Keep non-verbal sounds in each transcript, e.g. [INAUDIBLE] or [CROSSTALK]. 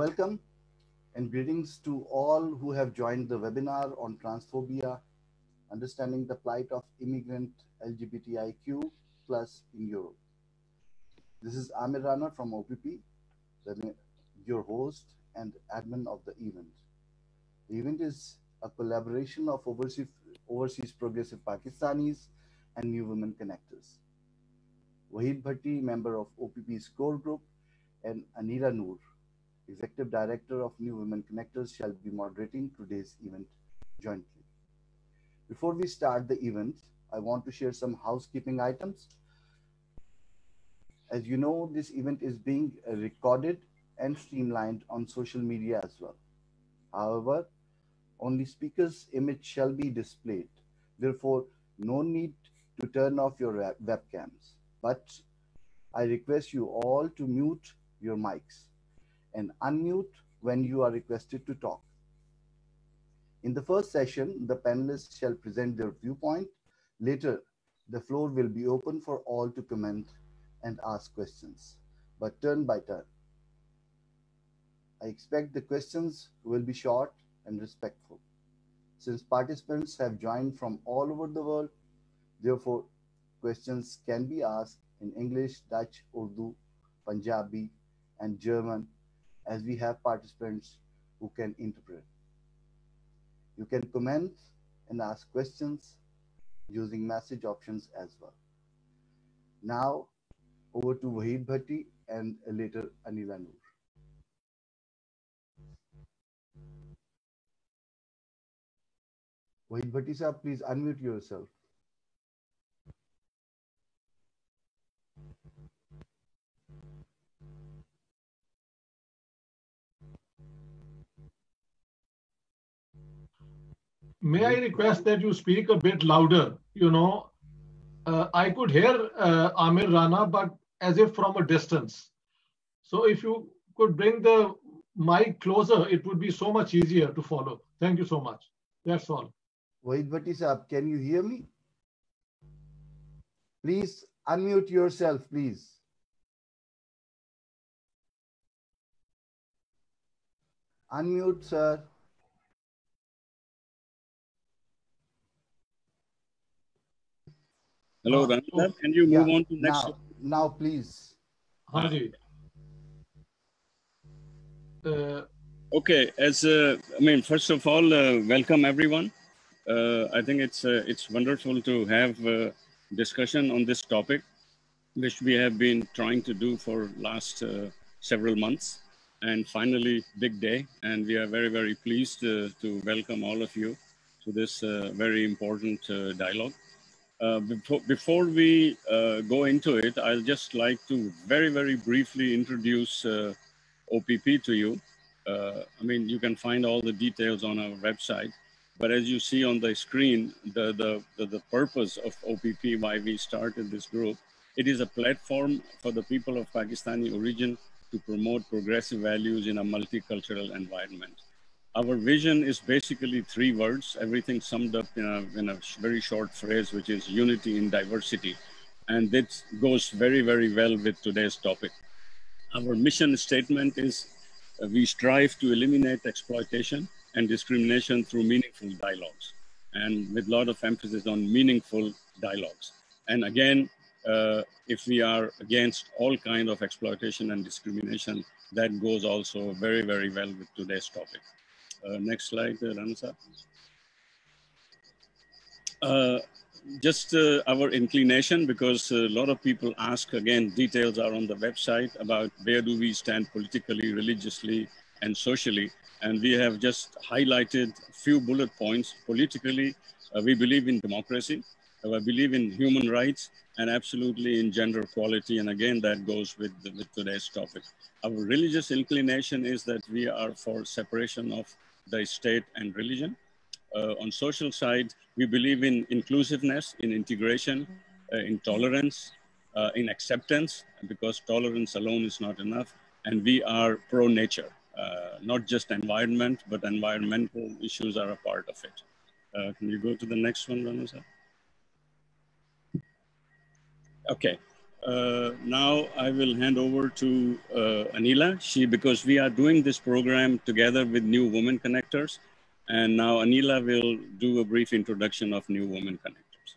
Welcome and greetings to all who have joined the webinar on transphobia, understanding the plight of immigrant LGBTIQ plus in Europe. This is Amir Rana from OPP, your host and admin of the event. The event is a collaboration of overseas, overseas progressive Pakistanis and New Women Connectors. Wahid Bhatti, member of OPP's core group, and Anila Noor, Executive Director of New Women Connectors, shall be moderating today's event jointly. Before we start the event, I want to share some housekeeping items. As you know, this event is being recorded and streamlined on social media as well. However, only speaker's image shall be displayed. Therefore, no need to turn off your webcams. But I request you all to mute your mics and unmute when you are requested to talk. In the first session, the panelists shall present their viewpoint. Later, the floor will be open for all to comment and ask questions, but turn by turn. I expect the questions will be short and respectful. Since participants have joined from all over the world, therefore, questions can be asked in English, Dutch, Urdu, Punjabi, and German, as we have participants who can interpret. You can comment and ask questions using message options as well. Now, over to Wahid Bhatti and later Anila Noor. Wahid Bhatti sir, please unmute yourself. May I request that you speak a bit louder? You know, uh, I could hear uh, Amir Rana, but as if from a distance. So if you could bring the mic closer, it would be so much easier to follow. Thank you so much. That's all. Wahid Bhatti Saab, can you hear me? Please unmute yourself, please. Unmute, sir. Hello, Uh, Ranjit. Can you move Yeah, on to next? Now, now please. Haji. Uh, Okay. As uh, I mean, first of all, uh, welcome everyone. Uh, I think it's uh, it's wonderful to have uh, discussion on this topic, which we have been trying to do for last uh, several months, and finally, big day, and we are very very pleased uh, to welcome all of you to this uh, very important uh, dialogue. Uh, before, before we uh, go into it, I'll just like to very, very briefly introduce uh, OPP to you. Uh, I mean, you can find all the details on our website, but as you see on the screen, the, the, the, the purpose of OPP, why we started this group, it is a platform for the people of Pakistani origin to promote progressive values in a multicultural environment. Our vision is basically three words, everything summed up in a, in a very short phrase, which is unity in diversity. And this goes very, very well with today's topic. Our mission statement is uh, we strive to eliminate exploitation and discrimination through meaningful dialogues, and with a lot of emphasis on meaningful dialogues. And again, uh, if we are against all kind of exploitation and discrimination, that goes also very, very well with today's topic. Uh, next slide, uh, Uh, just uh, our inclination, because a lot of people ask, again, details are on the website about where do we stand politically, religiously, and socially. And we have just highlighted a few bullet points. Politically, uh, we believe in democracy, uh, we believe in human rights, and absolutely in gender equality. And again, that goes with, with today's topic. Our religious inclination is that we are for separation of the state and religion. Uh, on social side, we believe in inclusiveness, in integration, uh, in tolerance, uh, in acceptance, because tolerance alone is not enough. And we are pro-nature, uh, not just environment, but environmental issues are a part of it. Can you go to the next one, Ranusa? Okay. Uh, now I will hand over to uh, Anila. She because we are doing this program together with New Women Connectors, and now Anila will do a brief introduction of New Women Connectors.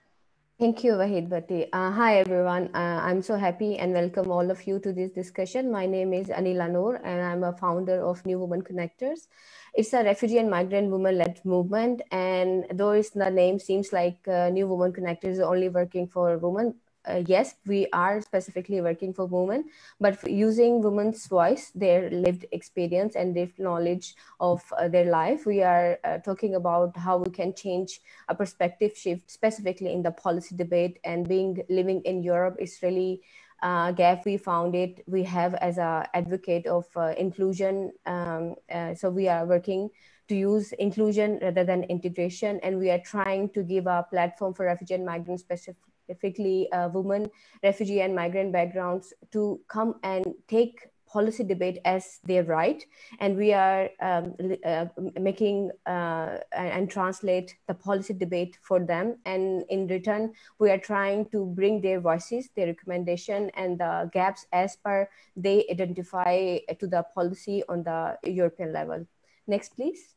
Thank you, Wahid Bhatti. Uh, hi, everyone. Uh, I'm so happy and welcome all of you to this discussion. My name is Anila Noor, and I'm a founder of New Women Connectors. It's a refugee and migrant women-led movement, and though the name seems like uh, New Women Connectors is only working for women, uh, yes, we are specifically working for women, but using women's voice, their lived experience and their knowledge of uh, their life, we are uh, talking about how we can change a perspective shift, specifically in the policy debate. And being living in Europe is really a gap we found it. We have as a advocate of uh, inclusion. Um, uh, so we are working to use inclusion rather than integration, and we are trying to give a platform for refugee and migrant specific specifically uh, women, refugee and migrant backgrounds, to come and take policy debate as their right. And we are um, uh, making uh, and translate the policy debate for them. And in return, we are trying to bring their voices, their recommendation, and the gaps as per they identify to the policy on the European level. Next, please.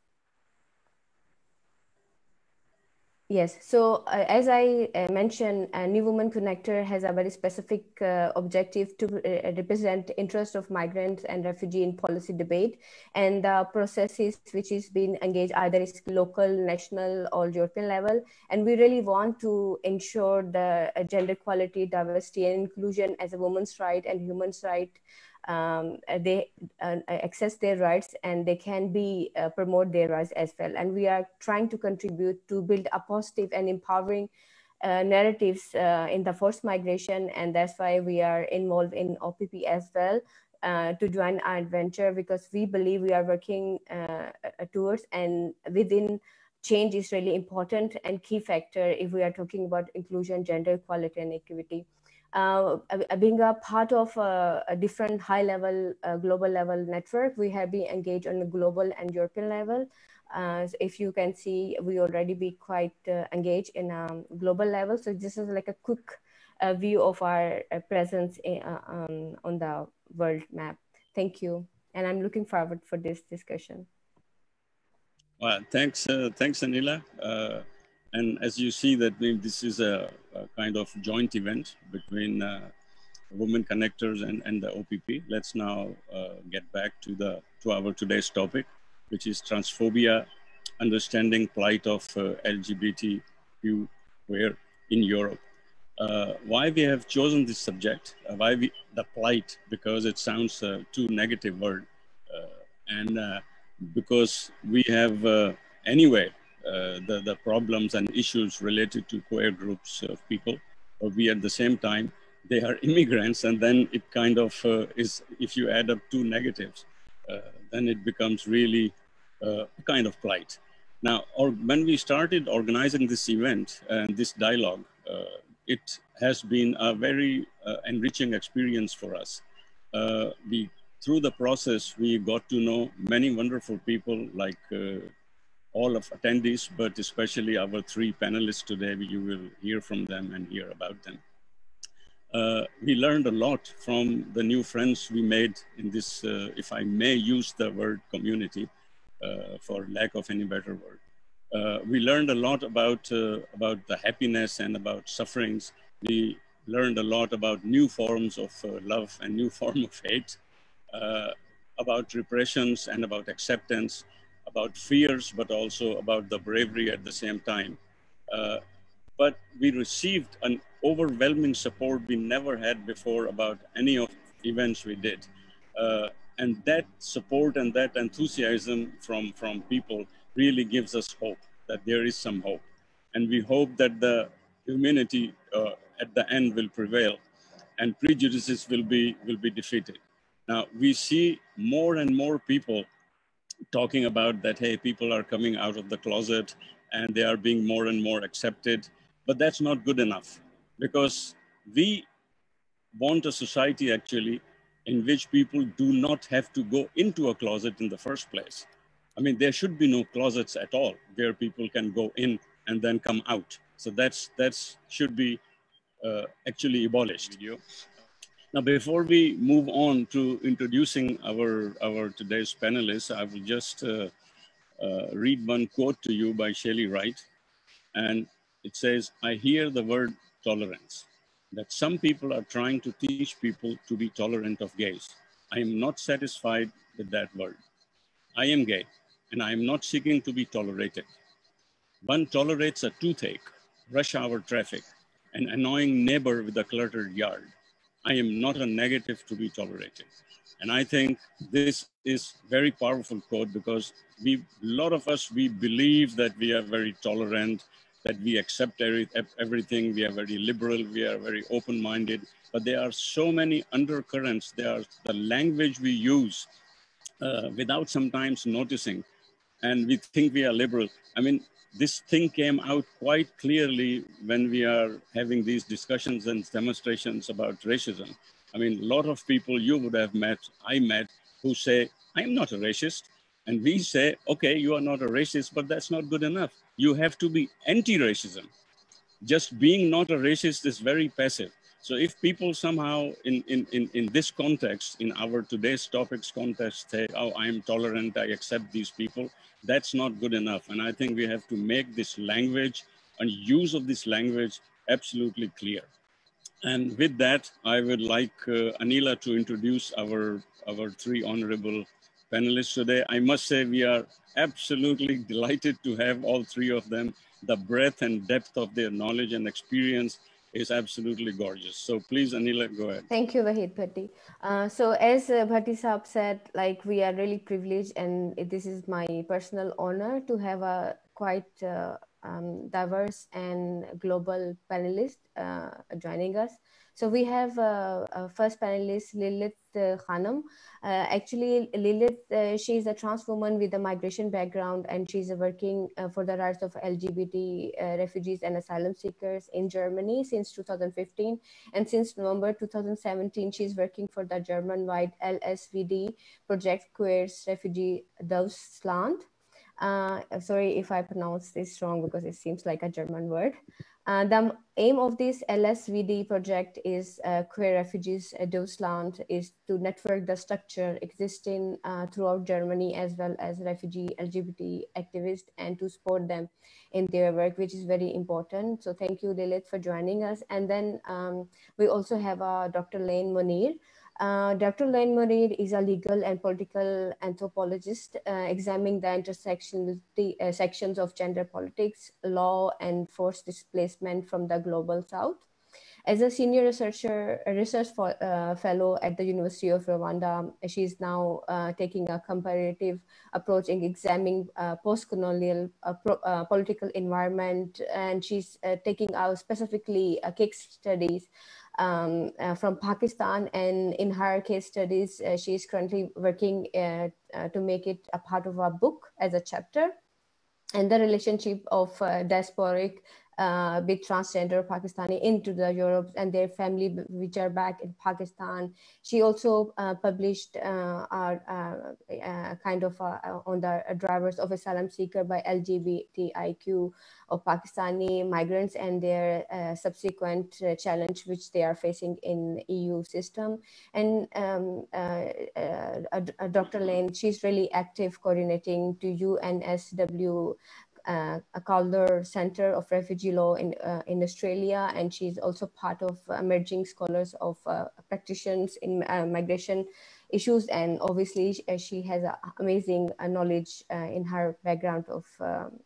Yes. So uh, as I uh, mentioned, New Women Connector has a very specific uh, objective to uh, represent interest of migrants and refugee in policy debate and the processes which is being engaged either is local, national or European level. And we really want to ensure the uh, gender equality, diversity and inclusion as a woman's right and human's right um, uh, they uh, access their rights and they can be uh, promote their rights as well. And we are trying to contribute to build a positive and empowering uh, narratives uh, in the forced migration. And that's why we are involved in OPP as well. Uh, to join our adventure because we believe we are working towards and within change is really important and key factor if we are talking about inclusion gender equality and equity uh, being a part of a, a different high level, uh, global level network, we have been engaged on the global and European level. Uh, so if you can see, we already be quite uh, engaged in a um, global level. So this is like a quick uh, view of our uh, presence in, um, on the world map. Thank you. And I'm looking forward for this discussion. Well, thanks, thanks, Anila. And as you see that this is a kind of joint event between uh, women connectors and, and the OPP. Let's now uh, get back to the to our today's topic, which is transphobia, understanding plight of uh, LGBTQ where in Europe. Uh, why we have chosen this subject, uh, why we, the plight, because it sounds uh, too negative word. And because we have anyway the, the problems and issues related to queer groups of people. We at the same time, they are immigrants and then it kind of uh, is, if you add up two negatives, uh, then it becomes really a kind of plight. Now, or, when we started organizing this event and this dialogue, uh, it has been a very uh, enriching experience for us. Uh, we, through the process, we got to know many wonderful people like all of attendees, but especially our three panelists today. You will hear from them and hear about them. Uh, we learned a lot from the new friends we made in this, uh, if I may use the word community, uh, for lack of any better word. Uh, we learned a lot about, uh, about the happiness and about sufferings. We learned a lot about new forms of uh, love and new [LAUGHS] form of hate, about repressions and about acceptance, about fears, but also about the bravery at the same time. Uh, but we received an overwhelming support we never had before about any of events we did. Uh, and that support and that enthusiasm from, from people really gives us hope that there is some hope. And we hope that the humanity uh, at the end will prevail and prejudices will be, will be defeated. Now, we see more and more people talking about that, hey, people are coming out of the closet and they are being more and more accepted. But that's not good enough because we want a society actually in which people do not have to go into a closet in the first place. I mean, there should be no closets at all where people can go in and then come out. So that's that's should be uh, actually abolished. Now, before we move on to introducing our, our today's panelists, I will just uh, uh, read one quote to you by Shelley Wright. And it says, I hear the word tolerance, that some people are trying to teach people to be tolerant of gays. I am not satisfied with that word. I am gay, and I am not seeking to be tolerated. One tolerates a toothache, rush hour traffic, an annoying neighbor with a cluttered yard. I am not a negative to be tolerated. And I think this is very powerful quote because we, a lot of us, we believe that we are very tolerant, that we accept every, everything, we are very liberal, we are very open-minded, but there are so many undercurrents. There are the language we use uh, without sometimes noticing, and we think we are liberal. I mean, this thing came out quite clearly when we are having these discussions and demonstrations about racism. I mean, a lot of people you would have met, I met, who say, I'm not a racist. And we say, okay, you are not a racist, but that's not good enough. You have to be anti racism. Just being not a racist is very passive. So if people somehow in, in, in, in this context, in our today's topics context, say, oh, I'm tolerant, I accept these people, that's not good enough. And I think we have to make this language and use of this language absolutely clear. And with that, I would like uh, Anila to introduce our, our three honorable panelists today. I must say we are absolutely delighted to have all three of them. The breadth and depth of their knowledge and experience is absolutely gorgeous. So please, Anila, go ahead. Thank you, Wahid Bhatti. Uh, so as uh, Bhatti Saab said, like we are really privileged and this is my personal honor to have a quite uh, um, diverse and global panelist uh, joining us. So we have uh, uh, first panelist Lilith uh. Uh, actually, Lilith, uh, she is a trans woman with a migration background and she's working uh, for the rights of LGBT refugees and asylum seekers in Germany since 2015. And since November 2017, she's working for the German-wide LSVD Project Queers Refugee Deutschland. Sorry if I pronounce this wrong because it seems like a German word. Uh, the aim of this LSVD project is uh, Queer Refugees at Deutschland is to network the structure existing uh, throughout Germany as well as refugee LGBT activists and to support them in their work, which is very important. So thank you, Lilith, for joining us. And then um, we also have uh, Dr. Laine Munir. Dr. Laine Munir is a legal and political anthropologist uh, examining the intersections uh, sections of gender politics, law, and forced displacement from the global south. As a senior researcher, research for, uh, fellow at the University of Rwanda, she is now uh, taking a comparative approach in examining uh, post-colonial political environment, and she's taking out specifically case studies um, uh, from Pakistan. And in her case studies, uh, she is currently working uh, uh, to make it a part of our book as a chapter. And the relationship of uh, diasporic uh, with transgender Pakistani into the Europe and their family which are back in Pakistan. She also uh, published uh, our, uh, kind of on the drivers of asylum seeker by LGBTIQ of Pakistani migrants and their uh, subsequent uh, challenge which they are facing in EU system. And um, uh, Dr. Laine, she's really active coordinating to UNSW uh, a Kaldor Center of Refugee Law in, uh, in Australia, and she's also part of emerging scholars of uh, practitioners in migration issues. And obviously, she has amazing knowledge in her background of um,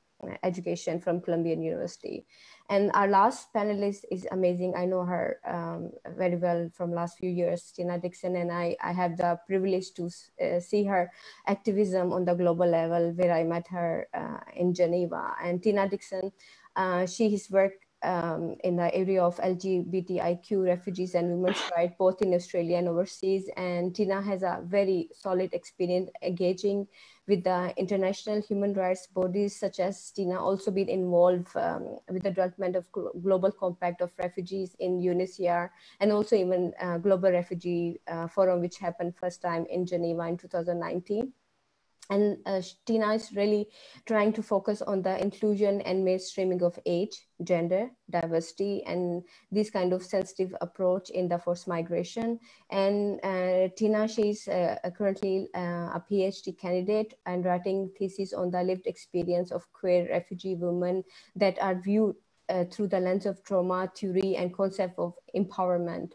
education from Columbian University. And our last panelist is amazing. I know her um, very well from last few years, Tina Dixon, and I, I have the privilege to uh, see her activism on the global level where I met her uh, in Geneva. And Tina Dixon, uh, she has worked um, in the area of LGBTIQ refugees and women's [LAUGHS] rights, both in Australia and overseas. And Tina has a very solid experience engaging with the international human rights bodies such as Tina also been involved um, with the development of global compact of refugees in UNHCR and also even uh, global refugee uh, forum which happened first time in Geneva in 2019 and uh, Tina is really trying to focus on the inclusion and mainstreaming of age, gender, diversity, and this kind of sensitive approach in the forced migration. And uh, Tina, she's uh, currently uh, a PhD candidate and writing thesis on the lived experience of queer refugee women that are viewed uh, through the lens of trauma, theory, and concept of empowerment.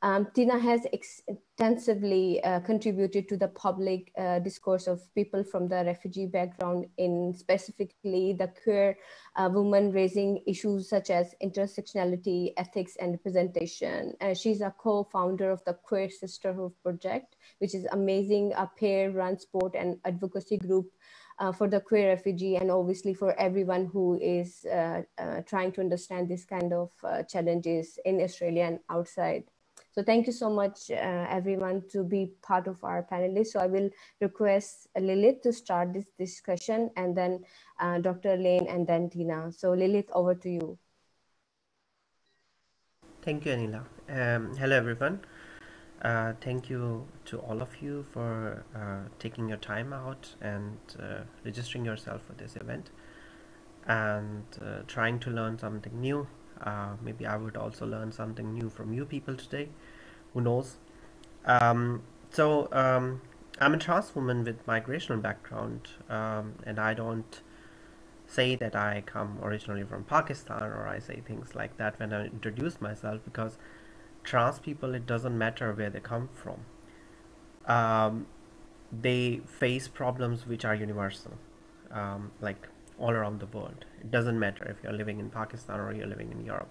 Um, Tina has extensively uh, contributed to the public uh, discourse of people from the refugee background in specifically the queer uh, women raising issues such as intersectionality, ethics, and representation. she's a co-founder of the Queer Sisterhood Project, which is amazing, a pair-run sport and advocacy group uh, for the queer refugee and obviously for everyone who is uh, uh, trying to understand this kind of challenges in Australia and outside. So thank you so much, uh, everyone, to be part of our panelists. So I will request Lilith to start this discussion and then uh, Dr. Laine and then Tina. So Lilith, over to you. Thank you, Anila. Um, hello, everyone. Uh, thank you to all of you for uh, taking your time out and uh, registering yourself for this event and uh, trying to learn something new. Uh, maybe I would also learn something new from you people today who knows? Um, so um, I'm a trans woman with migrational background um, and I don't say that I come originally from Pakistan or I say things like that when I introduce myself because trans people it doesn't matter where they come from. Um, they face problems which are universal um, like all around the world. It doesn't matter if you're living in Pakistan or you're living in Europe.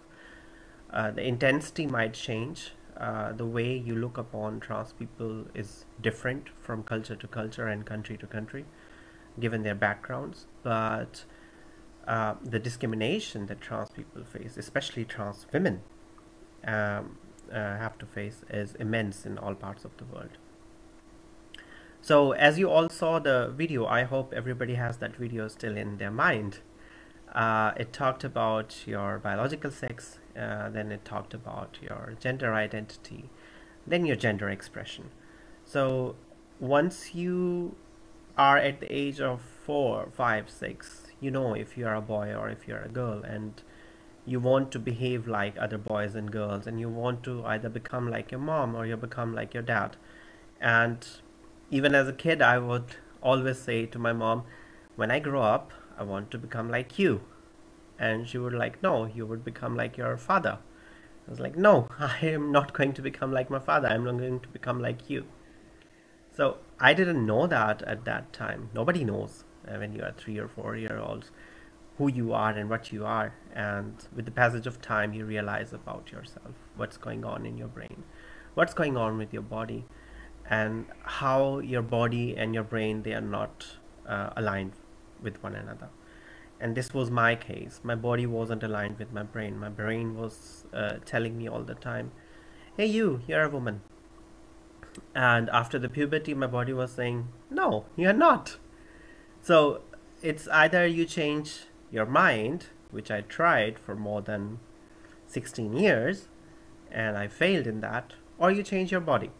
Uh, the intensity might change uh, the way you look upon trans people is different from culture to culture and country to country, given their backgrounds. But uh, the discrimination that trans people face, especially trans women, um, uh, have to face is immense in all parts of the world. So as you all saw the video, I hope everybody has that video still in their mind. Uh, it talked about your biological sex, uh, then it talked about your gender identity, then your gender expression. So once you are at the age of four, five, six, you know if you are a boy or if you're a girl, and you want to behave like other boys and girls, and you want to either become like your mom or you become like your dad. And even as a kid, I would always say to my mom, when I grow up, I want to become like you and she would like no you would become like your father. I was like no [LAUGHS] i am not going to become like my father. I'm not going to become like you. So i didn't know that at that time. Nobody knows uh, when you are three or four year olds who you are and what you are. And with the passage of time you realize about yourself what's going on in your brain what's going on with your body and how your body and your brain they are not uh, aligned with one another and this was my case. My body wasn't aligned with my brain. My brain was uh, telling me all the time hey you you're a woman. And after the puberty my body was saying no you're not. So it's either you change your mind which i tried for more than 16 years and i failed in that or you change your body.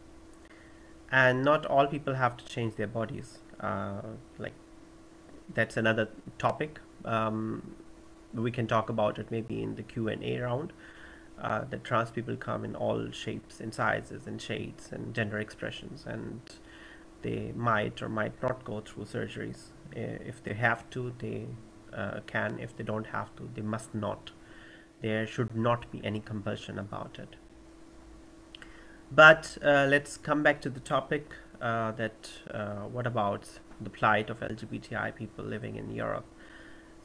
And not all people have to change their bodies. Uh, like that's another topic um, we can talk about it maybe in the Q&A round. Uh, that trans people come in all shapes and sizes and shades and gender expressions and they might or might not go through surgeries. If they have to they uh, can. If they don't have to they must not. There should not be any compulsion about it. But uh, let's come back to the topic uh, that uh, what about the plight of LGBTI people living in Europe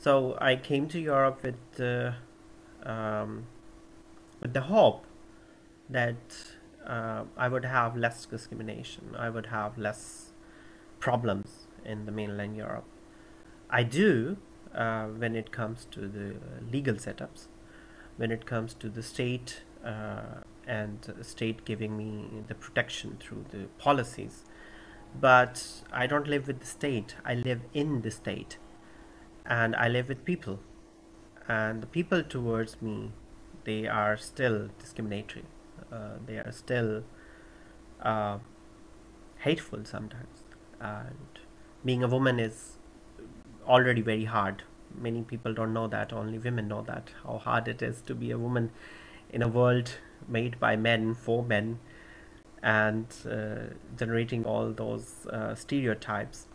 so I came to Europe with uh, um, with the hope that uh, I would have less discrimination. I would have less problems in the mainland Europe. I do uh, when it comes to the legal setups, when it comes to the state uh, and the state giving me the protection through the policies. But I don't live with the state. I live in the state and I live with people and the people towards me they are still discriminatory uh, they are still uh, hateful sometimes and being a woman is already very hard. Many people don't know that. Only women know that how hard it is to be a woman in a world made by men for men and uh, generating all those uh, stereotypes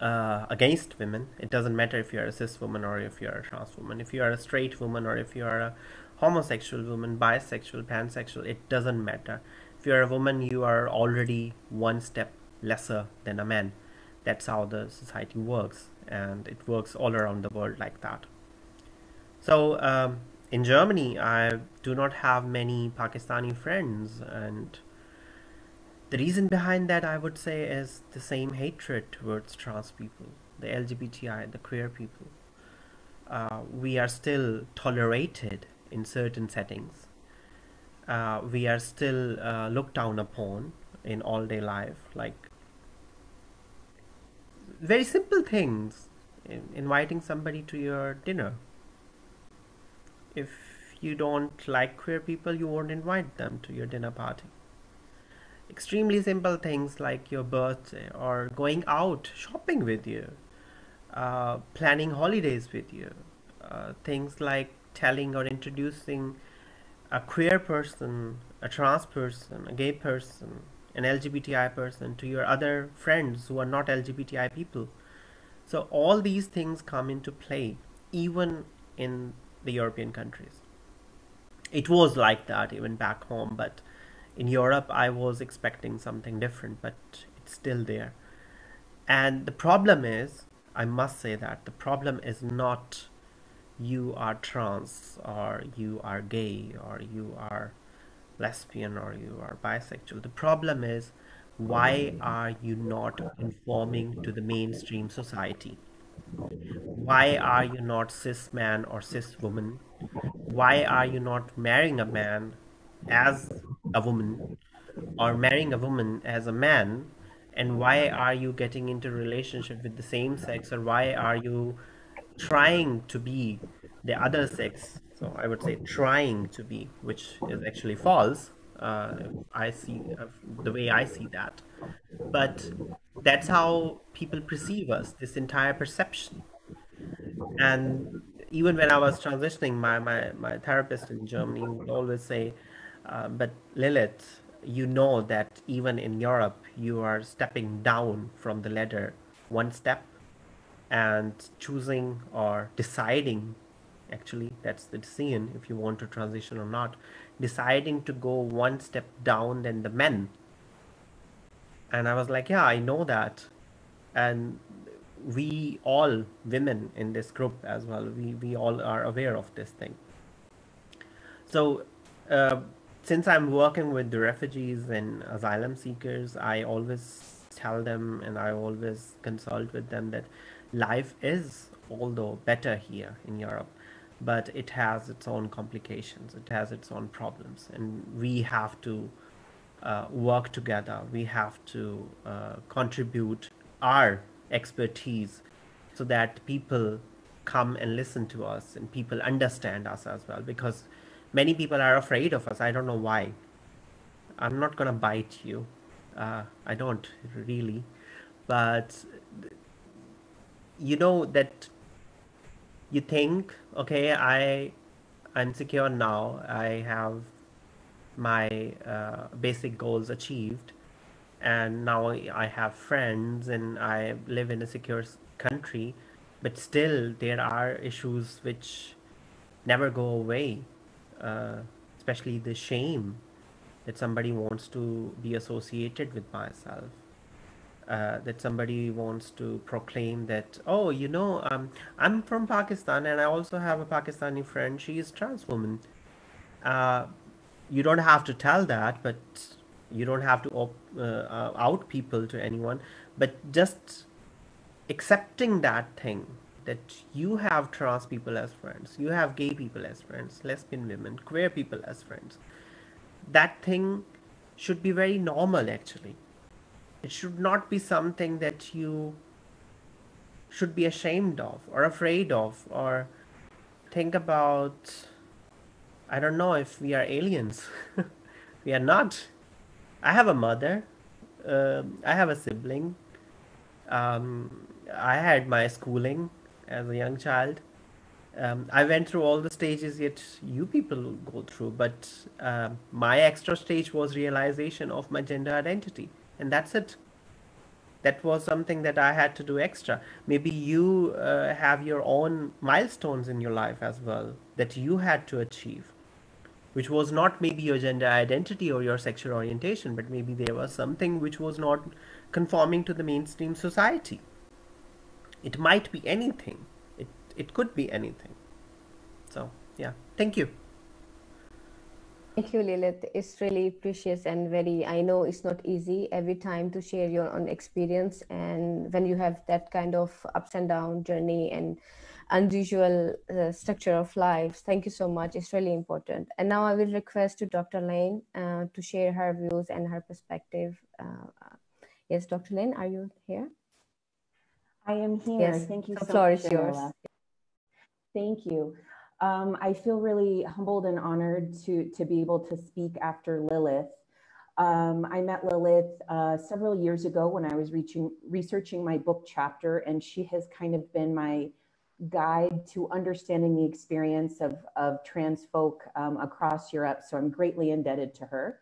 uh, against women. It doesn't matter if you're a cis woman or if you're a trans woman, if you are a straight woman or if you are a homosexual woman, bisexual, pansexual, it doesn't matter. If you're a woman, you are already one step lesser than a man. That's how the society works, and it works all around the world like that. So, um, in Germany, I do not have many Pakistani friends, and the reason behind that, I would say, is the same hatred towards trans people, the LGBTI, the queer people. Uh, we are still tolerated in certain settings. Uh, we are still uh, looked down upon in all day life, like very simple things, in inviting somebody to your dinner if you don't like queer people, you won't invite them to your dinner party. Extremely simple things like your birthday or going out shopping with you, uh, planning holidays with you, uh, things like telling or introducing a queer person, a trans person, a gay person, an LGBTI person to your other friends who are not LGBTI people. So all these things come into play even in the European countries. It was like that even back home, but in Europe, I was expecting something different, but it's still there. And the problem is, I must say that the problem is not you are trans or you are gay or you are lesbian or you are bisexual. The problem is, why are you not conforming to the mainstream society? why are you not cis man or cis woman why are you not marrying a man as a woman or marrying a woman as a man and why are you getting into relationship with the same sex or why are you trying to be the other sex? So i would say trying to be which is actually false. Uh, i see uh, the way i see that. But that's how people perceive us this entire perception. And even when i was transitioning my my, my therapist in germany would always say uh, but lilith you know that even in europe you are stepping down from the ladder one step and choosing or deciding actually that's the decision if you want to transition or not deciding to go one step down than the men. And i was like yeah i know that. And we all women in this group as well we we all are aware of this thing. So uh, since i'm working with the refugees and asylum seekers i always tell them and i always consult with them that life is although better here in europe but it has its own complications it has its own problems and we have to uh, work together. We have to uh, contribute our expertise so that people come and listen to us and people understand us as well because many people are afraid of us. I don't know why. I'm not going to bite you. Uh, I don't really. But you know that you think, okay, I I'm secure now. I have my uh, basic goals achieved and now i have friends and i live in a secure country but still there are issues which never go away uh, especially the shame that somebody wants to be associated with myself uh, that somebody wants to proclaim that oh you know um, i'm from pakistan and i also have a pakistani friend she is trans woman uh, you don't have to tell that, but you don't have to op- uh, uh, out people to anyone. But just accepting that thing that you have trans people as friends, you have gay people as friends, lesbian women, queer people as friends. That thing should be very normal, actually. It should not be something that you should be ashamed of or afraid of or think about I don't know if we are aliens. [LAUGHS] we are not. I have a mother. Uh, I have a sibling. Um, I had my schooling as a young child. Um, I went through all the stages yet you people go through, but uh, my extra stage was realization of my gender identity, and that's it. That was something that I had to do extra. Maybe you uh, have your own milestones in your life as well that you had to achieve, which was not maybe your gender identity or your sexual orientation, but maybe there was something which was not conforming to the mainstream society. It might be anything. It it could be anything. So yeah, thank you. Thank you, Lilith. It's really precious and very, I know it's not easy every time to share your own experience. And when you have that kind of ups and down journey and unusual uh, structure of lives, thank you so much. It's really important. And now I will request to Dr. Laine uh, to share her views and her perspective. Uh, yes, Dr. Laine, are you here? I am here. Yes. Thank you the so floor much. is yours. Thank you. Um, I feel really humbled and honored to, to be able to speak after Lilith. Um, I met Lilith uh, several years ago when I was reaching, researching my book chapter, and she has kind of been my guide to understanding the experience of, of trans folk um, across Europe. So I'm greatly indebted to her.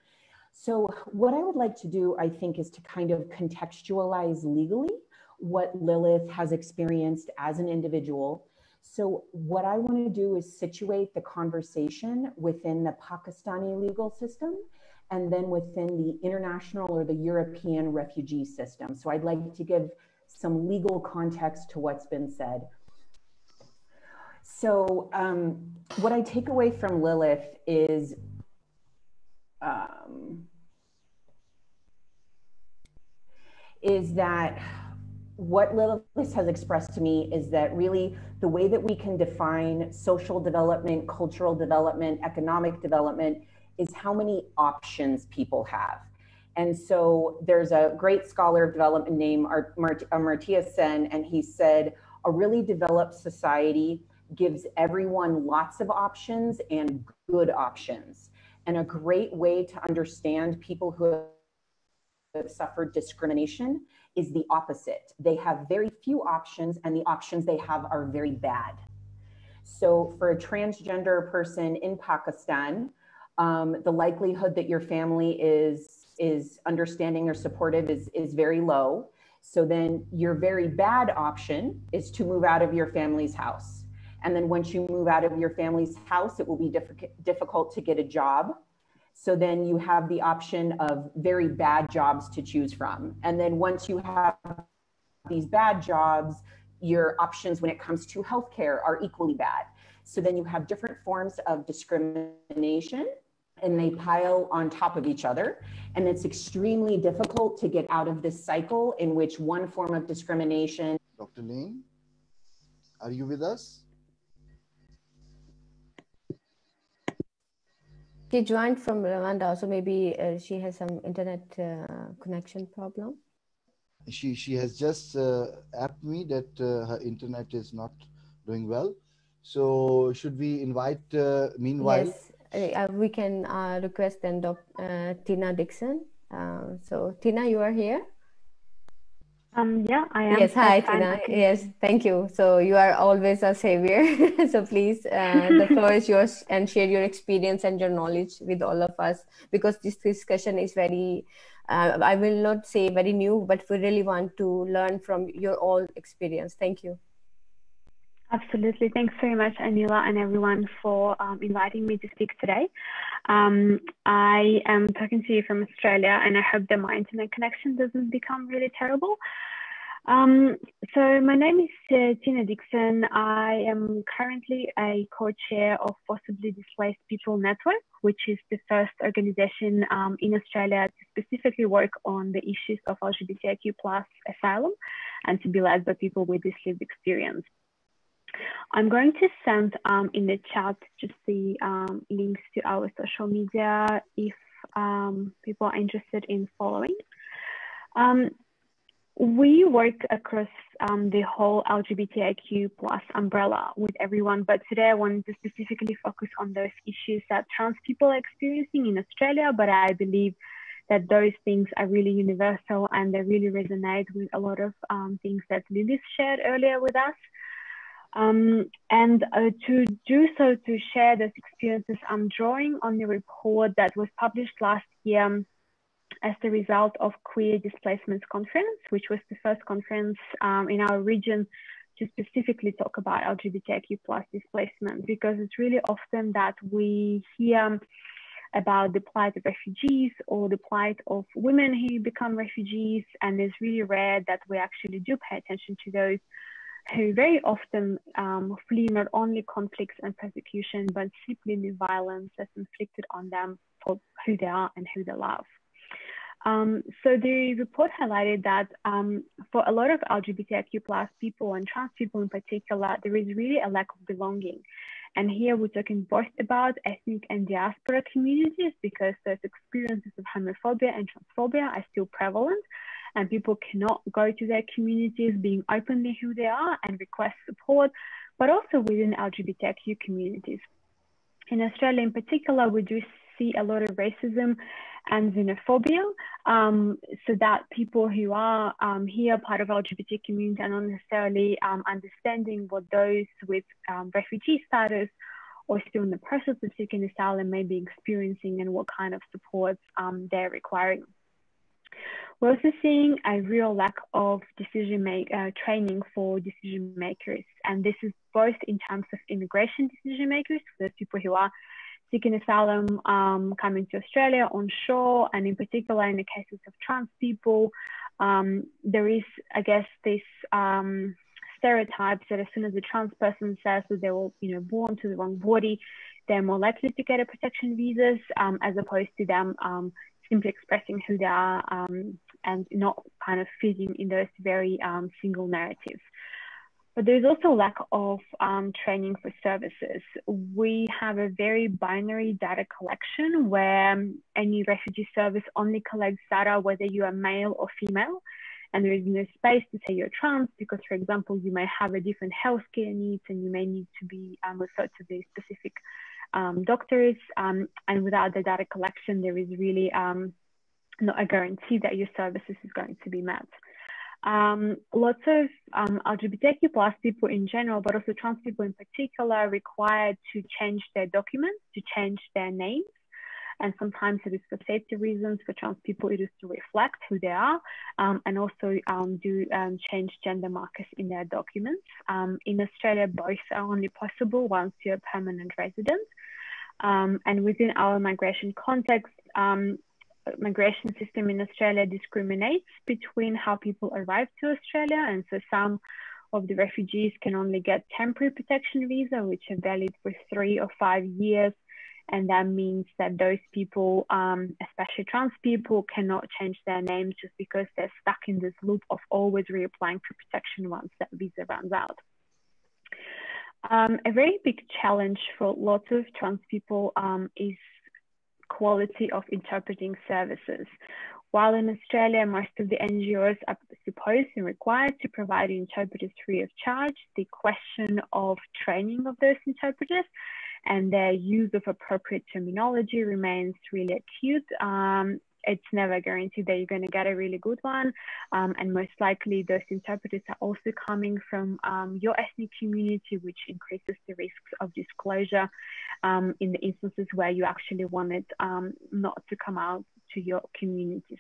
So, what I would like to do, I think, is to kind of contextualize legally what Lilith has experienced as an individual so what I want to do is situate the conversation within the Pakistani legal system and then within the international or the European refugee system. So I'd like to give some legal context to what's been said. So um, what I take away from Lilith is um, is that what Lilith has expressed to me is that really the way that we can define social development, cultural development, economic development is how many options people have. And so there's a great scholar of development named Amartya Sen, and he said, a really developed society gives everyone lots of options and good options. And a great way to understand people who have suffered discrimination is the opposite. They have very few options, and the options they have are very bad. So, for a transgender person in Pakistan, um, the likelihood that your family is is understanding or supportive is is very low. So then your very bad option is to move out of your family's house. And then once you move out of your family's house, it will be diff- difficult to get a job so then you have the option of very bad jobs to choose from. And then once you have these bad jobs, your options when it comes to healthcare are equally bad. So then you have different forms of discrimination and they pile on top of each other. And it's extremely difficult to get out of this cycle in which one form of discrimination. Dr. Laine, are you with us? She joined from Rwanda, so maybe uh, she has some internet uh, connection problem. She she has just uh, asked me that uh, her internet is not doing well. So should we invite? Uh, meanwhile, yes, uh, we can request then Dr. Tina Dixon. so Tina, you are here. Um, yeah, I am. Yes, hi, Tina. Yes, thank you. So you are always a savior. [LAUGHS] so please, uh, the [LAUGHS] floor is yours and share your experience and your knowledge with all of us because this discussion is very, uh, I will not say very new, but we really want to learn from your all experience. Thank you. Absolutely. Thanks very much, Anila, and everyone for um, inviting me to speak today. Um, I am talking to you from Australia, and I hope that my internet connection doesn't become really terrible. Um, so my name is uh, Tina Dixon. I am currently a co-chair of Forcibly Displaced People Network, which is the first organization um, in Australia to specifically work on the issues of LGBTIQ plus asylum and to be led by people with this lived experience. I'm going to send um, in the chat just the um, links to our social media if um, people are interested in following. Um, we work across um, the whole LGBTIQ plus umbrella with everyone, but today I wanted to specifically focus on those issues that trans people are experiencing in Australia, but I believe that those things are really universal and they really resonate with a lot of um, things that Lilith shared earlier with us. Um, and uh, to do so, to share those experiences, I'm drawing on the report that was published last year as the result of Queer Displacements Conference, which was the first conference um, in our region to specifically talk about LGBTQ plus displacement, because it's really often that we hear about the plight of refugees or the plight of women who become refugees, and it's really rare that we actually do pay attention to those who very often um, flee not only conflicts and persecution, but simply the violence that's inflicted on them for who they are and who they love. Um, so the report highlighted that um, for a lot of LGBTIQ plus people and trans people in particular, there is really a lack of belonging. And here we're talking both about ethnic and diaspora communities because those experiences of homophobia and transphobia are still prevalent and people cannot go to their communities being openly who they are and request support, but also within LGBTQ communities. In Australia in particular, we do see a lot of racism and xenophobia. Um, so that people who are um, here part of LGBT community are not necessarily um, understanding what those with um, refugee status or still in the process of seeking asylum may be experiencing and what kind of supports um, they're requiring. We're also seeing a real lack of decision make, uh, training for decision makers. And this is both in terms of immigration decision makers, those people who are seeking asylum um, coming to Australia on shore, and in particular in the cases of trans people, um, there is, I guess, this um, stereotypes that as soon as a trans person says that they were, you know, born to the wrong body, they're more likely to get a protection visas, um, as opposed to them um, simply expressing who they are um, and not kind of fitting in those very single narratives. But there's also lack of um, training for services. We have a very binary data collection where any refugee service only collects data whether you are male or female. And there is no space to say you're trans because, for example, you may have a different healthcare needs and you may need to be um, referred to the specific um, doctors. Um, and without the data collection, there is really um, not a guarantee that your services is going to be met. Um, lots of um, LGBTQ plus people in general, but also trans people in particular, required to change their documents, to change their names. And sometimes it is for safety reasons. For trans people, it is to reflect who they are um, and also um, do um, change gender markers in their documents. Um, in Australia, both are only possible once you're a permanent resident. and within our migration context, migration system in Australia discriminates between how people arrive to Australia. And so some of the refugees can only get temporary protection visa, which are valid for three or five years. And that means that those people, um, especially trans people, cannot change their names just because they're stuck in this loop of always reapplying for protection once that visa runs out. Um, a very big challenge for lots of trans people um, is quality of interpreting services. While in Australia, most of the NGOs are supposed and required to provide interpreters free of charge, the question of training of those interpreters and their use of appropriate terminology remains really acute. Um, it's never guaranteed that you're going to get a really good one. Um, and most likely, those interpreters are also coming from um, your ethnic community, which increases the risks of disclosure um, in the instances where you actually wanted um, not to come out to your communities.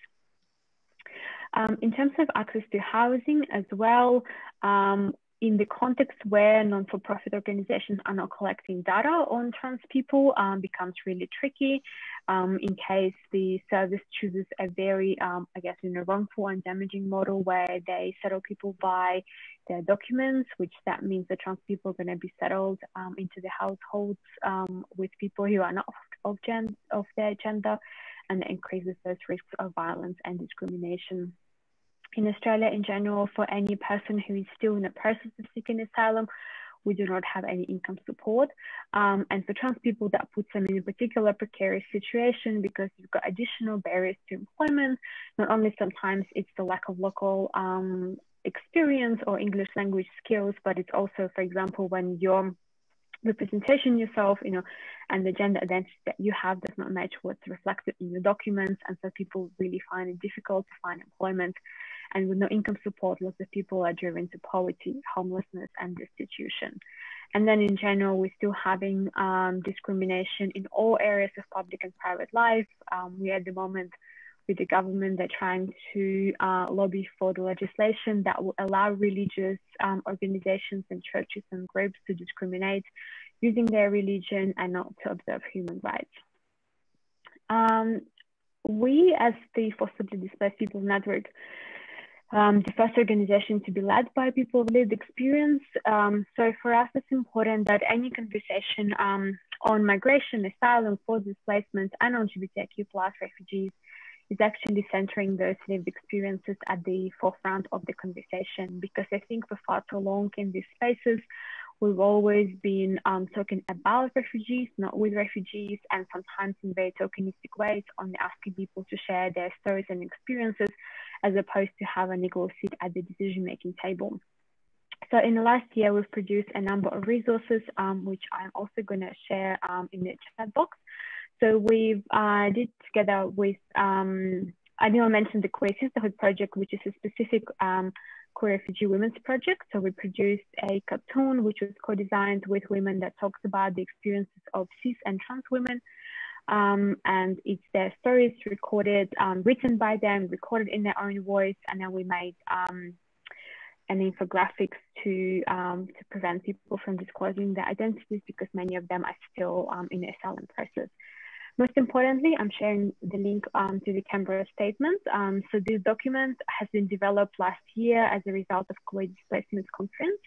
Um, in terms of access to housing as well, um, in the context where non-for-profit organizations are not collecting data on trans people um, becomes really tricky um, in case the service chooses a very, um, I guess, you know, wrongful and damaging model where they settle people by their documents, which that means the trans people are going to be settled um, into the households um, with people who are not of, gen- of their gender and increases those risks of violence and discrimination in Australia in general, for any person who is still in the process of seeking asylum, we do not have any income support. Um, and for trans people, that puts them in a particular precarious situation because you've got additional barriers to employment. Not only sometimes it's the lack of local um, experience or English language skills, but it's also, for example, when you're representation yourself, you know, and the gender identity that you have does not match what's reflected in your documents. And so people really find it difficult to find employment. And with no income support, lots of people are driven to poverty, homelessness, and destitution. And then in general, we're still having um, discrimination in all areas of public and private life. Um, we at the moment with the government, they're trying to uh, lobby for the legislation that will allow religious um, organizations and churches and groups to discriminate using their religion and not to observe human rights. Um, we, as the Forcibly Displaced People Network, um, the first organization to be led by people with lived experience. Um, so for us, it's important that any conversation um, on migration, asylum, forced displacement, and LGBTQ plus refugees is actually centering those lived experiences at the forefront of the conversation because I think for far too long in these spaces, we've always been um, talking about refugees, not with refugees, and sometimes in very tokenistic ways, only asking people to share their stories and experiences as opposed to have an equal seat at the decision-making table. So in the last year, we've produced a number of resources, um, which I'm also going to share um, in the chat box. So we've uh, did together with, um, I know I mentioned the Queer Sisterhood Project, which is a specific um, queer refugee women's project. So we produced a cartoon, which was co-designed with women that talks about the experiences of cis and trans women. Um, and it's their stories recorded, um, written by them, recorded in their own voice. And then we made um, an infographics to, um, to prevent people from disclosing their identities because many of them are still um, in the asylum process. Most importantly, I'm sharing the link um, to the Canberra statement. Um, so this document has been developed last year as a result of Queer Displacement Conference.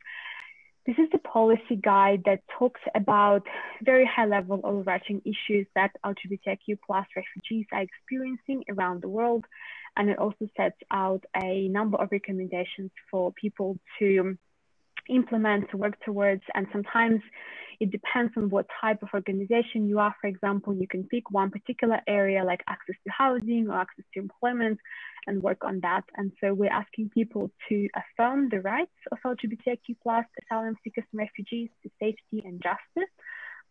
This is the policy guide that talks about very high level overarching issues that LGBTQ plus refugees are experiencing around the world. And it also sets out a number of recommendations for people to implement, to work towards. And sometimes it depends on what type of organization you are. For example, you can pick one particular area like access to housing or access to employment and work on that. And so we're asking people to affirm the rights of LGBTQ plus asylum seekers and refugees to safety and justice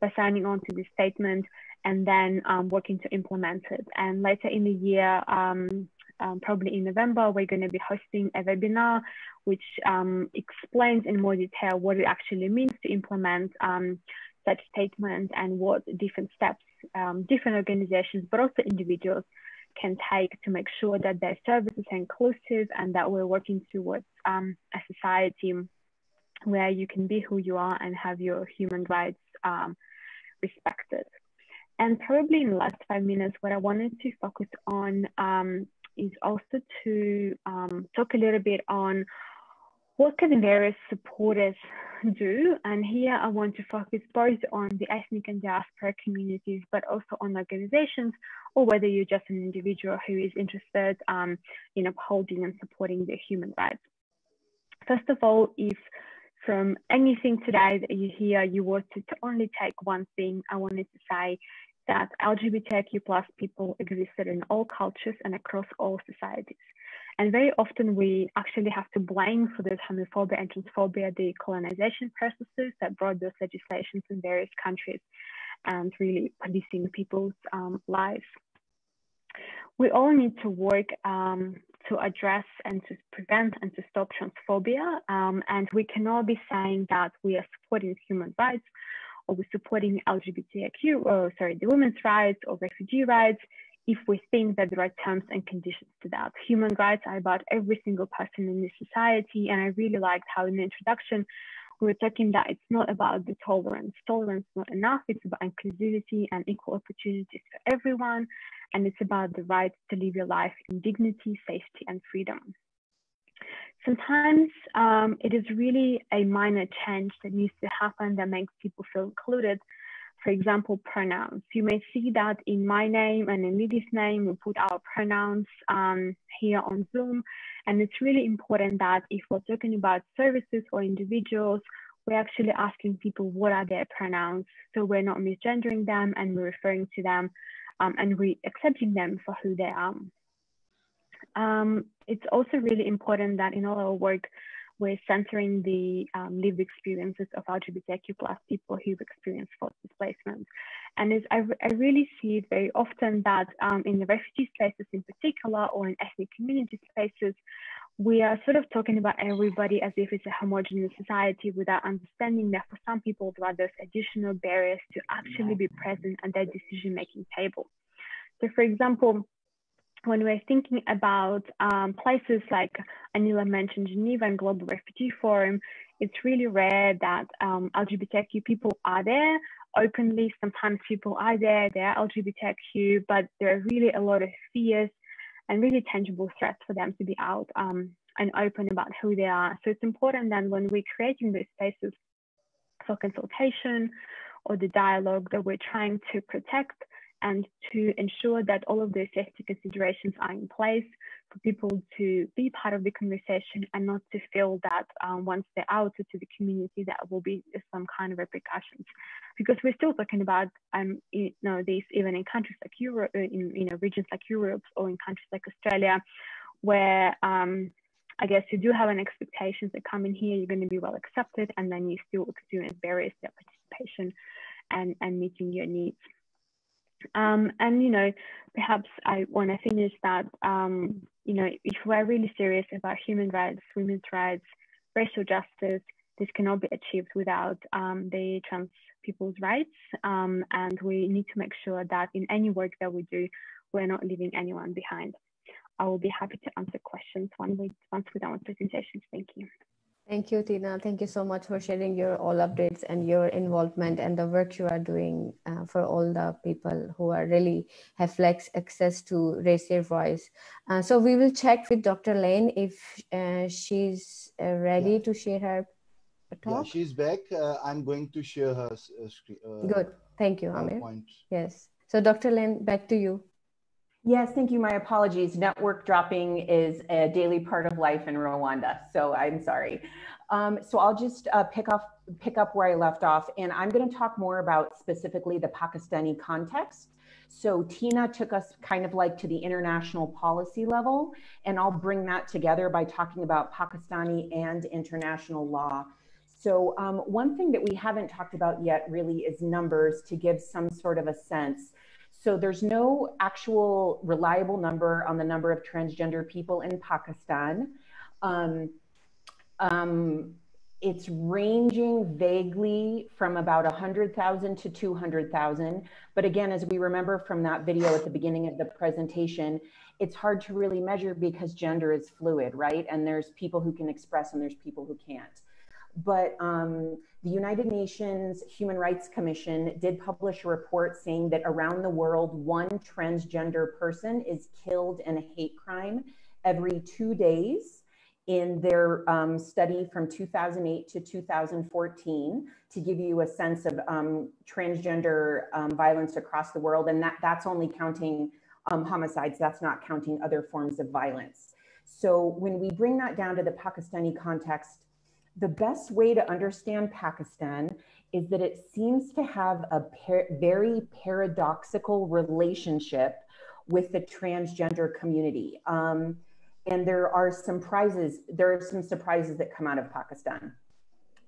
by signing on to this statement and then um, working to implement it. And later in the year, um, um, probably in November, we're going to be hosting a webinar which um, explains in more detail what it actually means to implement um, such statements and what different steps um, different organizations, but also individuals can take to make sure that their services are inclusive and that we're working towards um, a society where you can be who you are and have your human rights um, respected. And probably in the last five minutes, what I wanted to focus on um, is also to um, talk a little bit on what can the various supporters do? And here I want to focus both on the ethnic and diaspora communities, but also on organizations, or whether you're just an individual who is interested um, in upholding and supporting their human rights. First of all, if from anything today that you hear, you were to only take one thing, I wanted to say that LGBTQ plus people existed in all cultures and across all societies. And very often we actually have to blame for this homophobia and transphobia the colonization processes that brought those legislations in various countries and really policing people's um, lives. We all need to work um, to address and to prevent and to stop transphobia. Um, and we cannot be saying that we are supporting human rights or supporting LGBTQ, or oh, sorry, the women's rights or refugee rights if we think that there are terms and conditions to that. Human rights are about every single person in this society. And I really liked how in the introduction, we were talking that it's not about the tolerance. Tolerance is not enough. It's about inclusivity and equal opportunities for everyone. And it's about the right to live your life in dignity, safety, and freedom. Sometimes um, it is really a minor change that needs to happen that makes people feel included for example, pronouns. You may see that in my name and in Lily's name, we put our pronouns um, here on Zoom. And it's really important that if we're talking about services or individuals, we're actually asking people what are their pronouns. So we're not misgendering them and we're referring to them um, and we're accepting them for who they are. Um, it's also really important that in all our work, we're centering the um, lived experiences of LGBTQ plus people who've experienced forced displacement. And is, I, I really see it very often that um, in the refugee spaces in particular, or in ethnic community spaces, we are sort of talking about everybody as if it's a homogeneous society without understanding that for some people there are those additional barriers to actually be present at that decision making table. So for example, when we're thinking about um, places like Anila mentioned, Geneva and Global Refugee Forum, it's really rare that um, LGBTQ people are there openly. Sometimes people are there, they are LGBTQ, but there are really a lot of fears and really tangible threats for them to be out um, and open about who they are. So it's important then when we're creating these spaces for consultation or the dialogue that we're trying to protect and to ensure that all of those safety considerations are in place for people to be part of the conversation and not to feel that um, once they're out to the community that will be some kind of repercussions because we're still talking about um, you know these even in countries like Europe in you know regions like Europe or in countries like Australia where um, I guess you do have an expectation that coming here, you're going to be well accepted, and then you still experience barriers to participation and, and meeting your needs. Um, and, you know, perhaps I want to finish that, um, you know, if we're really serious about human rights, women's rights, racial justice, this cannot be achieved without um, the trans people's rights. Um, and we need to make sure that in any work that we do, we're not leaving anyone behind. I will be happy to answer questions once we, once we're done with presentations. Thank you. Thank you, Tina. Thank you so much for sharing your all updates and your involvement and the work you are doing uh, for all the people who are really have flex access to raise their voice. Uh, so we will check with Dr. Laine if uh, she's uh, ready yeah. to share her talk. Yeah, she's back. Uh, I'm going to share her uh, screen. Good. Thank you, Amir. Point. Yes. So Dr. Laine, back to you. Yes, thank you. My apologies. Network dropping is a daily part of life in Rwanda, so I'm sorry. Um, so I'll just uh, pick off pick up where I left off, and I'm going to talk more about specifically the Pakistani context. So Tina took us kind of like to the international policy level, and I'll bring that together by talking about Pakistani and international law. So um, one thing that we haven't talked about yet really is numbers to give some sort of a sense. So there's no actual reliable number on the number of transgender people in Pakistan. Um, um, it's ranging vaguely from about 100,000 to 200,000. But again, as we remember from that video at the beginning of the presentation, it's hard to really measure because gender is fluid, right? And there's people who can express and there's people who can't. But um, the United Nations Human Rights Commission did publish a report saying that around the world, one transgender person is killed in a hate crime every two days in their um, study from 2008 to 2014 to give you a sense of um, transgender um, violence across the world. And that, that's only counting um, homicides, that's not counting other forms of violence. So when we bring that down to the Pakistani context, the best way to understand Pakistan is that it seems to have a par very paradoxical relationship with the transgender community. Um, and there are some prizes, there are some surprises that come out of Pakistan.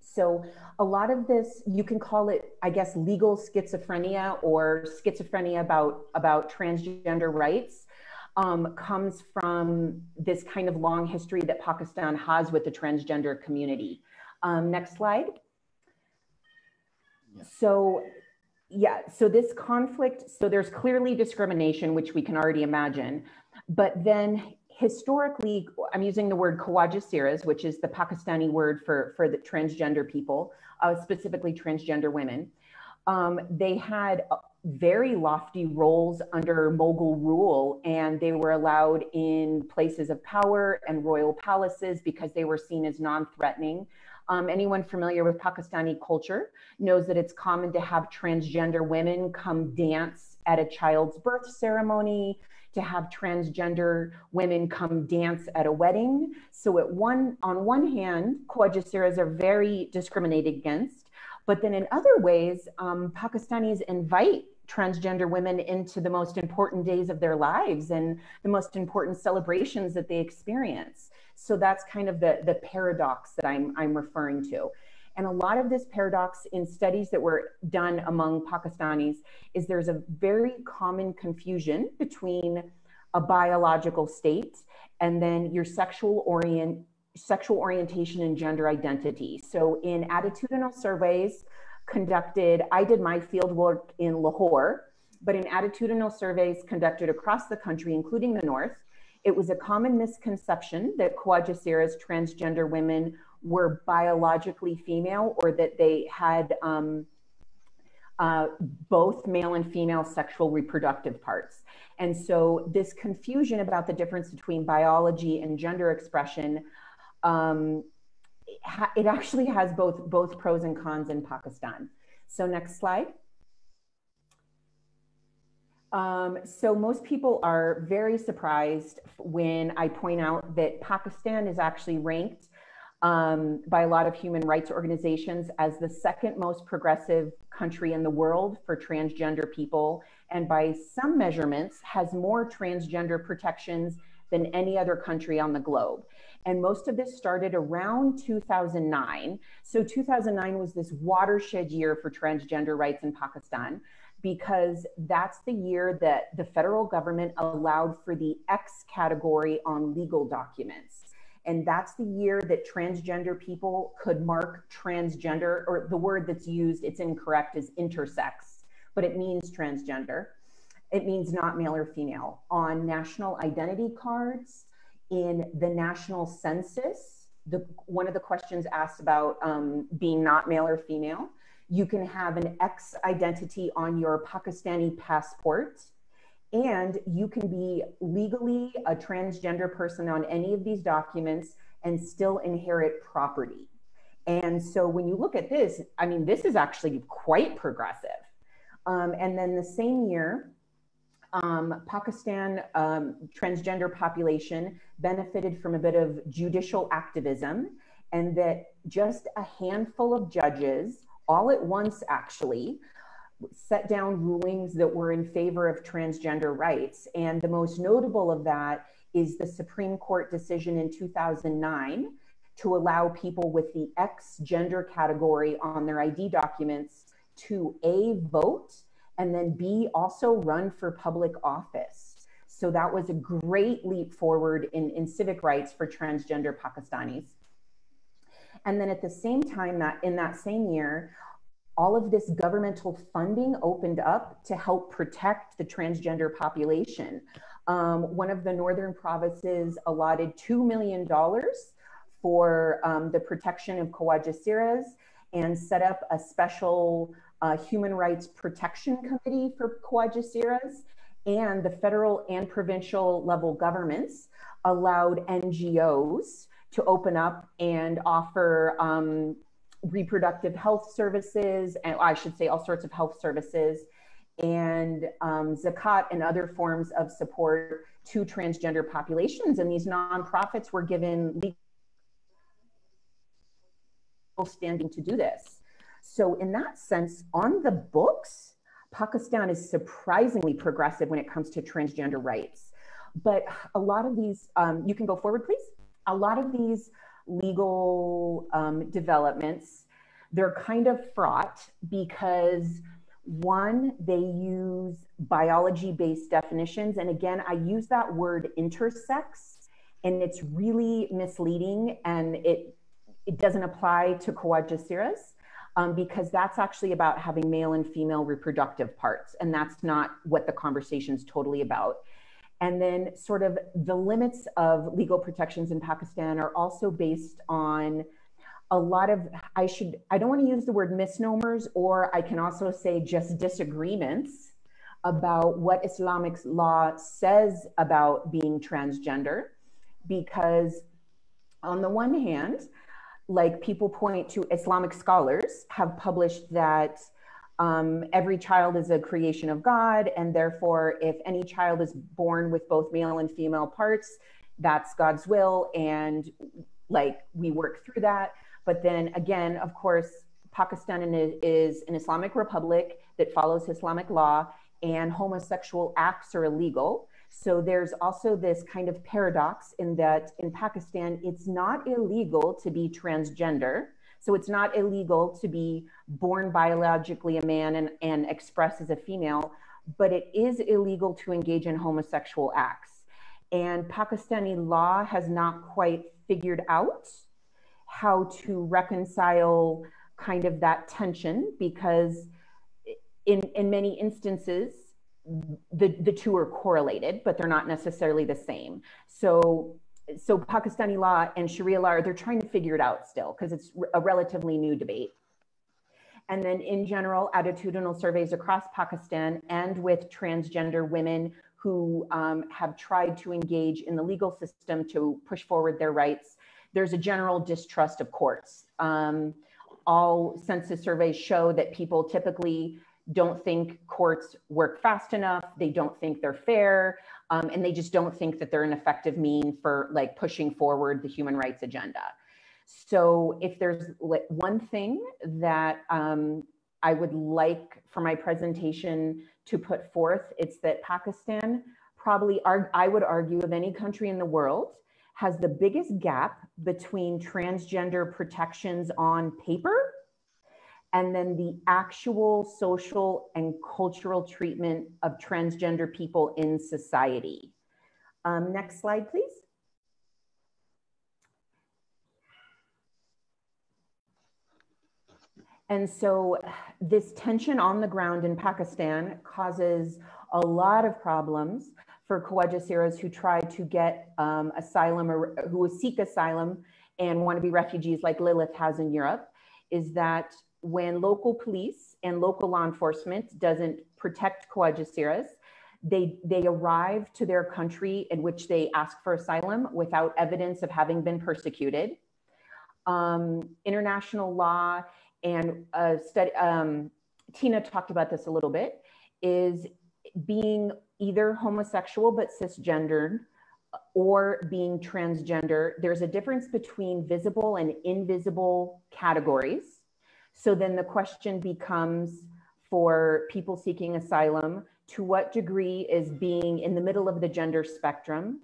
So a lot of this, you can call it, I guess, legal schizophrenia or schizophrenia about, about transgender rights um, comes from this kind of long history that Pakistan has with the transgender community. Um, next slide. Yeah. So yeah, so this conflict, so there's clearly discrimination, which we can already imagine, but then historically, I'm using the word Khawaja Siras, which is the Pakistani word for, for the transgender people, uh, specifically transgender women. Um, they had very lofty roles under Mughal rule, and they were allowed in places of power and royal palaces because they were seen as non threatening. Um, anyone familiar with Pakistani culture knows that it's common to have transgender women come dance at a child's birth ceremony, to have transgender women come dance at a wedding. So at one, on one hand, Khawaja Siras are very discriminated against, but then in other ways, um, Pakistanis invite transgender women into the most important days of their lives and the most important celebrations that they experience. So that's kind of the, the paradox that I'm, I'm referring to. And a lot of this paradox in studies that were done among Pakistanis is there's a very common confusion between a biological state and then your sexual orient sexual orientation and gender identity. So in attitudinal surveys conducted, I did my field work in Lahore, but in attitudinal surveys conducted across the country, including the North, it was a common misconception that Khawaja transgender women were biologically female or that they had um, uh, both male and female sexual reproductive parts. And so, this confusion about the difference between biology and gender expression, um, it actually has both, both pros and cons in Pakistan. So, next slide. Um, so most people are very surprised when I point out that Pakistan is actually ranked um, by a lot of human rights organizations as the second most progressive country in the world for transgender people, and by some measurements has more transgender protections than any other country on the globe. And most of this started around 2009. So 2009 was this watershed year for transgender rights in Pakistan because that's the year that the federal government allowed for the X category on legal documents. And that's the year that transgender people could mark transgender, or the word that's used, it's incorrect, is intersex, but it means transgender. It means not male or female on national identity cards, in the national census. The, one of the questions asked about um, being not male or female. You can have an X identity on your Pakistani passport and you can be legally a transgender person on any of these documents and still inherit property. And so when you look at this, I mean, this is actually quite progressive. Um, and then the same year, um, Pakistan um, transgender population benefited from a bit of judicial activism, and that just a handful of judges, all at once actually, set down rulings that were in favor of transgender rights. And the most notable of that is the Supreme Court decision in 2009 to allow people with the X gender category on their ID documents to A, vote, and then B, also run for public office. So that was a great leap forward in, in civic rights for transgender Pakistanis. And then at the same time, that in that same year, all of this governmental funding opened up to help protect the transgender population. Um, one of the northern provinces allotted $2 million for um, the protection of Khawaja and set up a special uh, human rights protection committee for Khawaja And the federal and provincial level governments allowed NGOs to open up and offer um, reproductive health services, and I should say all sorts of health services, and um, zakat and other forms of support to transgender populations. And these nonprofits were given legal standing to do this. So, in that sense, on the books, Pakistan is surprisingly progressive when it comes to transgender rights. But a lot of these, um, you can go forward, please. A lot of these legal um, developments, they're kind of fraught because one, they use biology based definitions. And again, I use that word intersex, and it's really misleading and it, it doesn't apply to Khawaja. Um, because that's actually about having male and female reproductive parts. And that's not what the conversation is totally about. And then, sort of, the limits of legal protections in Pakistan are also based on a lot of, I should, I don't want to use the word misnomers, or I can also say just disagreements about what Islamic law says about being transgender. Because, on the one hand, like people point to Islamic scholars have published that um, every child is a creation of God, and therefore, if any child is born with both male and female parts, that's God's will, and like we work through that. But then again, of course, Pakistan is an Islamic republic that follows Islamic law, and homosexual acts are illegal. So there's also this kind of paradox in that in Pakistan, it's not illegal to be transgender. So it's not illegal to be born biologically a man and, and express as a female, but it is illegal to engage in homosexual acts. And Pakistani law has not quite figured out how to reconcile kind of that tension because in, in many instances, the, the two are correlated, but they're not necessarily the same. So, so Pakistani law and Sharia law, they're trying to figure it out still because it's a relatively new debate. And then in general, attitudinal surveys across Pakistan and with transgender women who um, have tried to engage in the legal system to push forward their rights, there's a general distrust of courts. Um, all census surveys show that people typically don't think courts work fast enough. They don't think they're fair. Um, and they just don't think that they're an effective mean for like pushing forward the human rights agenda. So if there's one thing that um, I would like for my presentation to put forth, it's that Pakistan probably, I would argue, of any country in the world, has the biggest gap between transgender protections on paper and then the actual social and cultural treatment of transgender people in society. Um, next slide, please. And so this tension on the ground in Pakistan causes a lot of problems for Khawaja Siras who try to get um, asylum or who seek asylum and want to be refugees like Lilith has in Europe is that when local police and local law enforcement doesn't protect Siras, they, they arrive to their country in which they ask for asylum without evidence of having been persecuted. Um, international law and study, um, Tina talked about this a little bit, is being either homosexual but cisgendered or being transgender. There's a difference between visible and invisible categories. So then the question becomes for people seeking asylum to what degree is being in the middle of the gender spectrum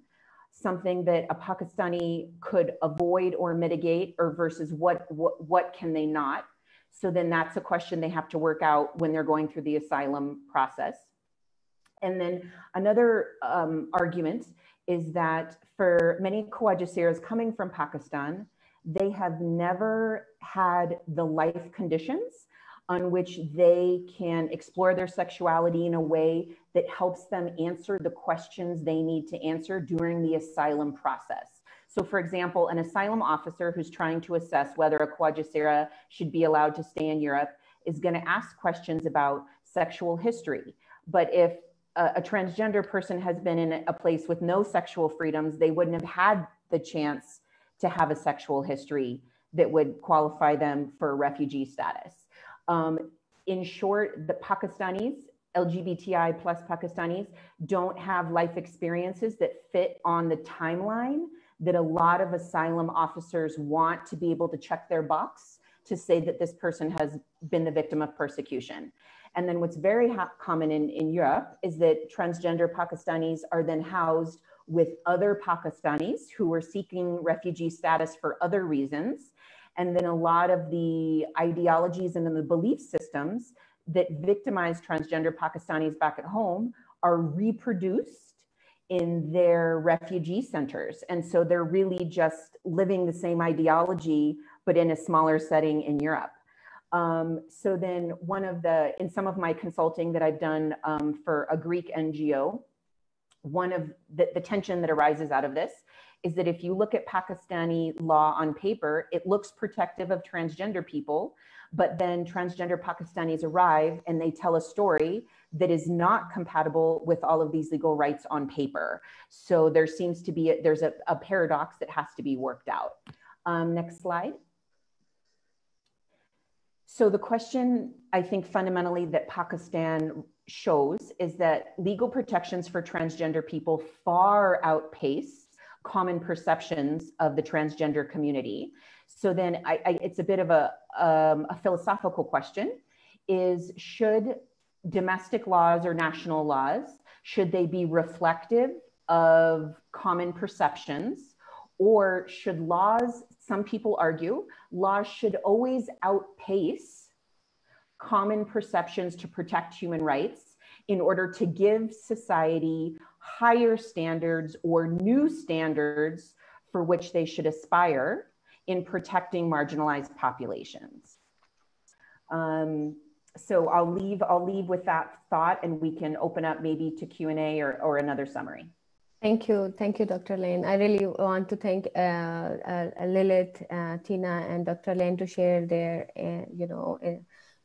something that a Pakistani could avoid or mitigate or versus what, what, what can they not? So then that's a question they have to work out when they're going through the asylum process. And then another um, argument is that for many Khawaja coming from Pakistan, they have never had the life conditions on which they can explore their sexuality in a way that helps them answer the questions they need to answer during the asylum process. So for example, an asylum officer who's trying to assess whether a Sira should be allowed to stay in Europe is gonna ask questions about sexual history. But if a, a transgender person has been in a place with no sexual freedoms, they wouldn't have had the chance to have a sexual history that would qualify them for refugee status. Um, in short, the Pakistanis, LGBTI plus Pakistanis, don't have life experiences that fit on the timeline that a lot of asylum officers want to be able to check their box to say that this person has been the victim of persecution. And then what's very common in, in Europe is that transgender Pakistanis are then housed with other Pakistanis who were seeking refugee status for other reasons. And then a lot of the ideologies and then the belief systems that victimize transgender Pakistanis back at home are reproduced in their refugee centers. And so they're really just living the same ideology, but in a smaller setting in Europe. Um, so then one of the, in some of my consulting that I've done um, for a Greek NGO, one of the, the tension that arises out of this is that if you look at Pakistani law on paper, it looks protective of transgender people, but then transgender Pakistanis arrive and they tell a story that is not compatible with all of these legal rights on paper. So there seems to be, a, there's a, a, paradox that has to be worked out. Um, next slide. So the question I think fundamentally that Pakistan shows is that legal protections for transgender people far outpace common perceptions of the transgender community. So then I, I, it's a bit of a, um, a philosophical question is should domestic laws or national laws, should they be reflective of common perceptions or should laws, some people argue, laws should always outpace common perceptions to protect human rights in order to give society higher standards or new standards for which they should aspire in protecting marginalized populations. Um, so I'll leave, I'll leave with that thought and we can open up maybe to Q&A or, or another summary. Thank you. Thank you, Dr. Laine. I really want to thank uh, uh, Lilith, uh, Tina, and Dr. Laine to share their, uh, you know, uh,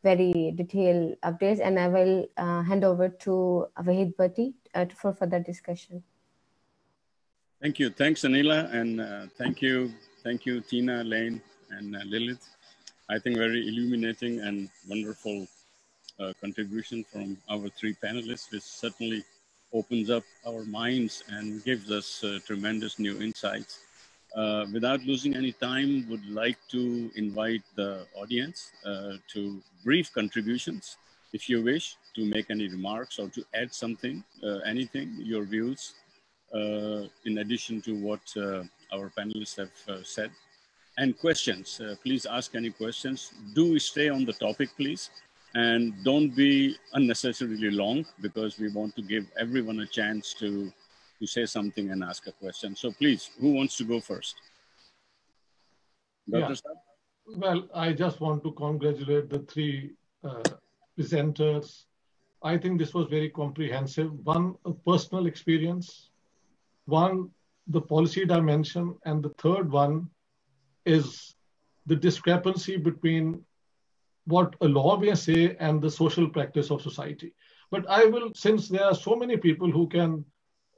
very detailed updates. And I will uh, hand over to Wahid Bhatti for further discussion. Thank you. Thanks, Anila. And thank you. Thank you, Tina, Laine, and Lilith. I think very illuminating and wonderful contribution from our three panelists, which certainly opens up our minds and gives us uh, tremendous new insights. Uh, without losing any time, would like to invite the audience uh, to brief contributions, if you wish, to make any remarks or to add something, uh, anything, your views, uh, in addition to what uh, our panelists have said. And questions, please ask any questions. Do stay on the topic, please and don't be unnecessarily long because we want to give everyone a chance to to say something and ask a question so please who wants to go first Dr. Yeah. well i just want to congratulate the three uh, presenters i think this was very comprehensive one a personal experience one the policy dimension and the third one is the discrepancy between what a law may say and the social practice of society. But I will, since there are so many people who can,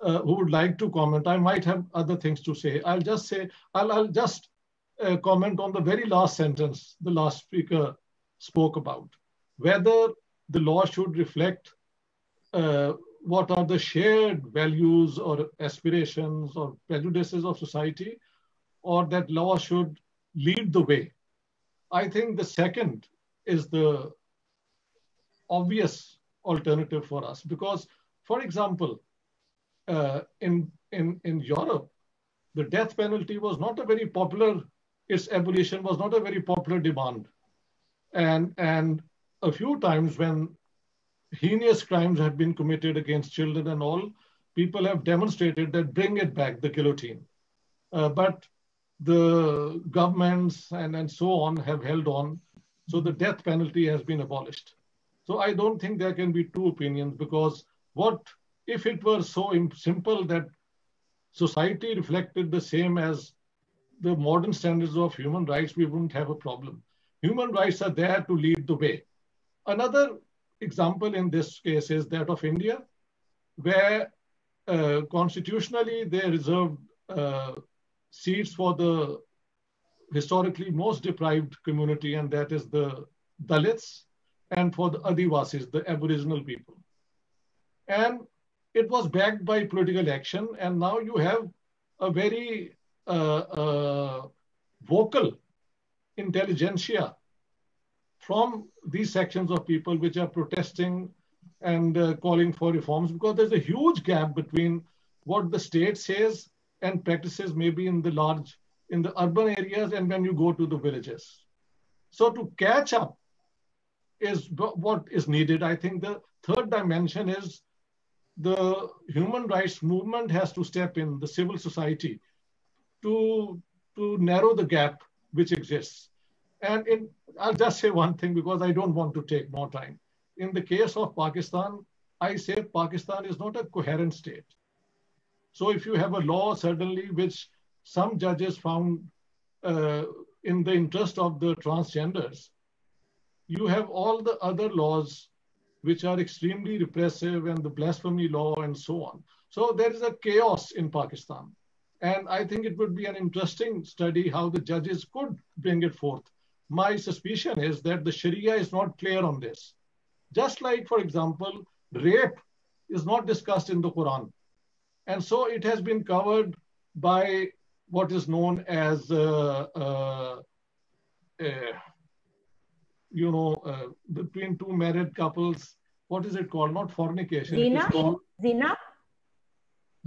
uh, who would like to comment, I might have other things to say. I'll just say, I'll, I'll just uh, comment on the very last sentence the last speaker spoke about, whether the law should reflect uh, what are the shared values or aspirations or prejudices of society, or that law should lead the way. I think the second is the obvious alternative for us because, for example, uh, in, in, in Europe, the death penalty was not a very popular, its abolition was not a very popular demand. And, and a few times when heinous crimes have been committed against children and all, people have demonstrated that bring it back, the guillotine. Uh, but the governments and, and so on have held on so the death penalty has been abolished. So I don't think there can be two opinions because what if it were so simple that society reflected the same as the modern standards of human rights, we wouldn't have a problem. Human rights are there to lead the way. Another example in this case is that of India, where uh, constitutionally they reserved uh, seats for the historically most deprived community, and that is the Dalits, and for the Adivasis, the Aboriginal people. And it was backed by political action, and now you have a very uh, uh, vocal intelligentsia from these sections of people which are protesting and uh, calling for reforms because there's a huge gap between what the state says and practices maybe in the large in the urban areas and when you go to the villages. So to catch up is what is needed. I think the third dimension is the human rights movement has to step in, the civil society, to, to narrow the gap which exists. And in, I'll just say one thing because I don't want to take more time. In the case of Pakistan, I say Pakistan is not a coherent state. So if you have a law suddenly which some judges found uh, in the interest of the transgenders, you have all the other laws which are extremely repressive and the blasphemy law and so on. So there is a chaos in Pakistan. And I think it would be an interesting study how the judges could bring it forth. My suspicion is that the Sharia is not clear on this. Just like, for example, rape is not discussed in the Quran. And so it has been covered by what is known as, uh, uh, uh, you know, uh, between two married couples. What is it called? Not fornication. Zina? It's called Zina?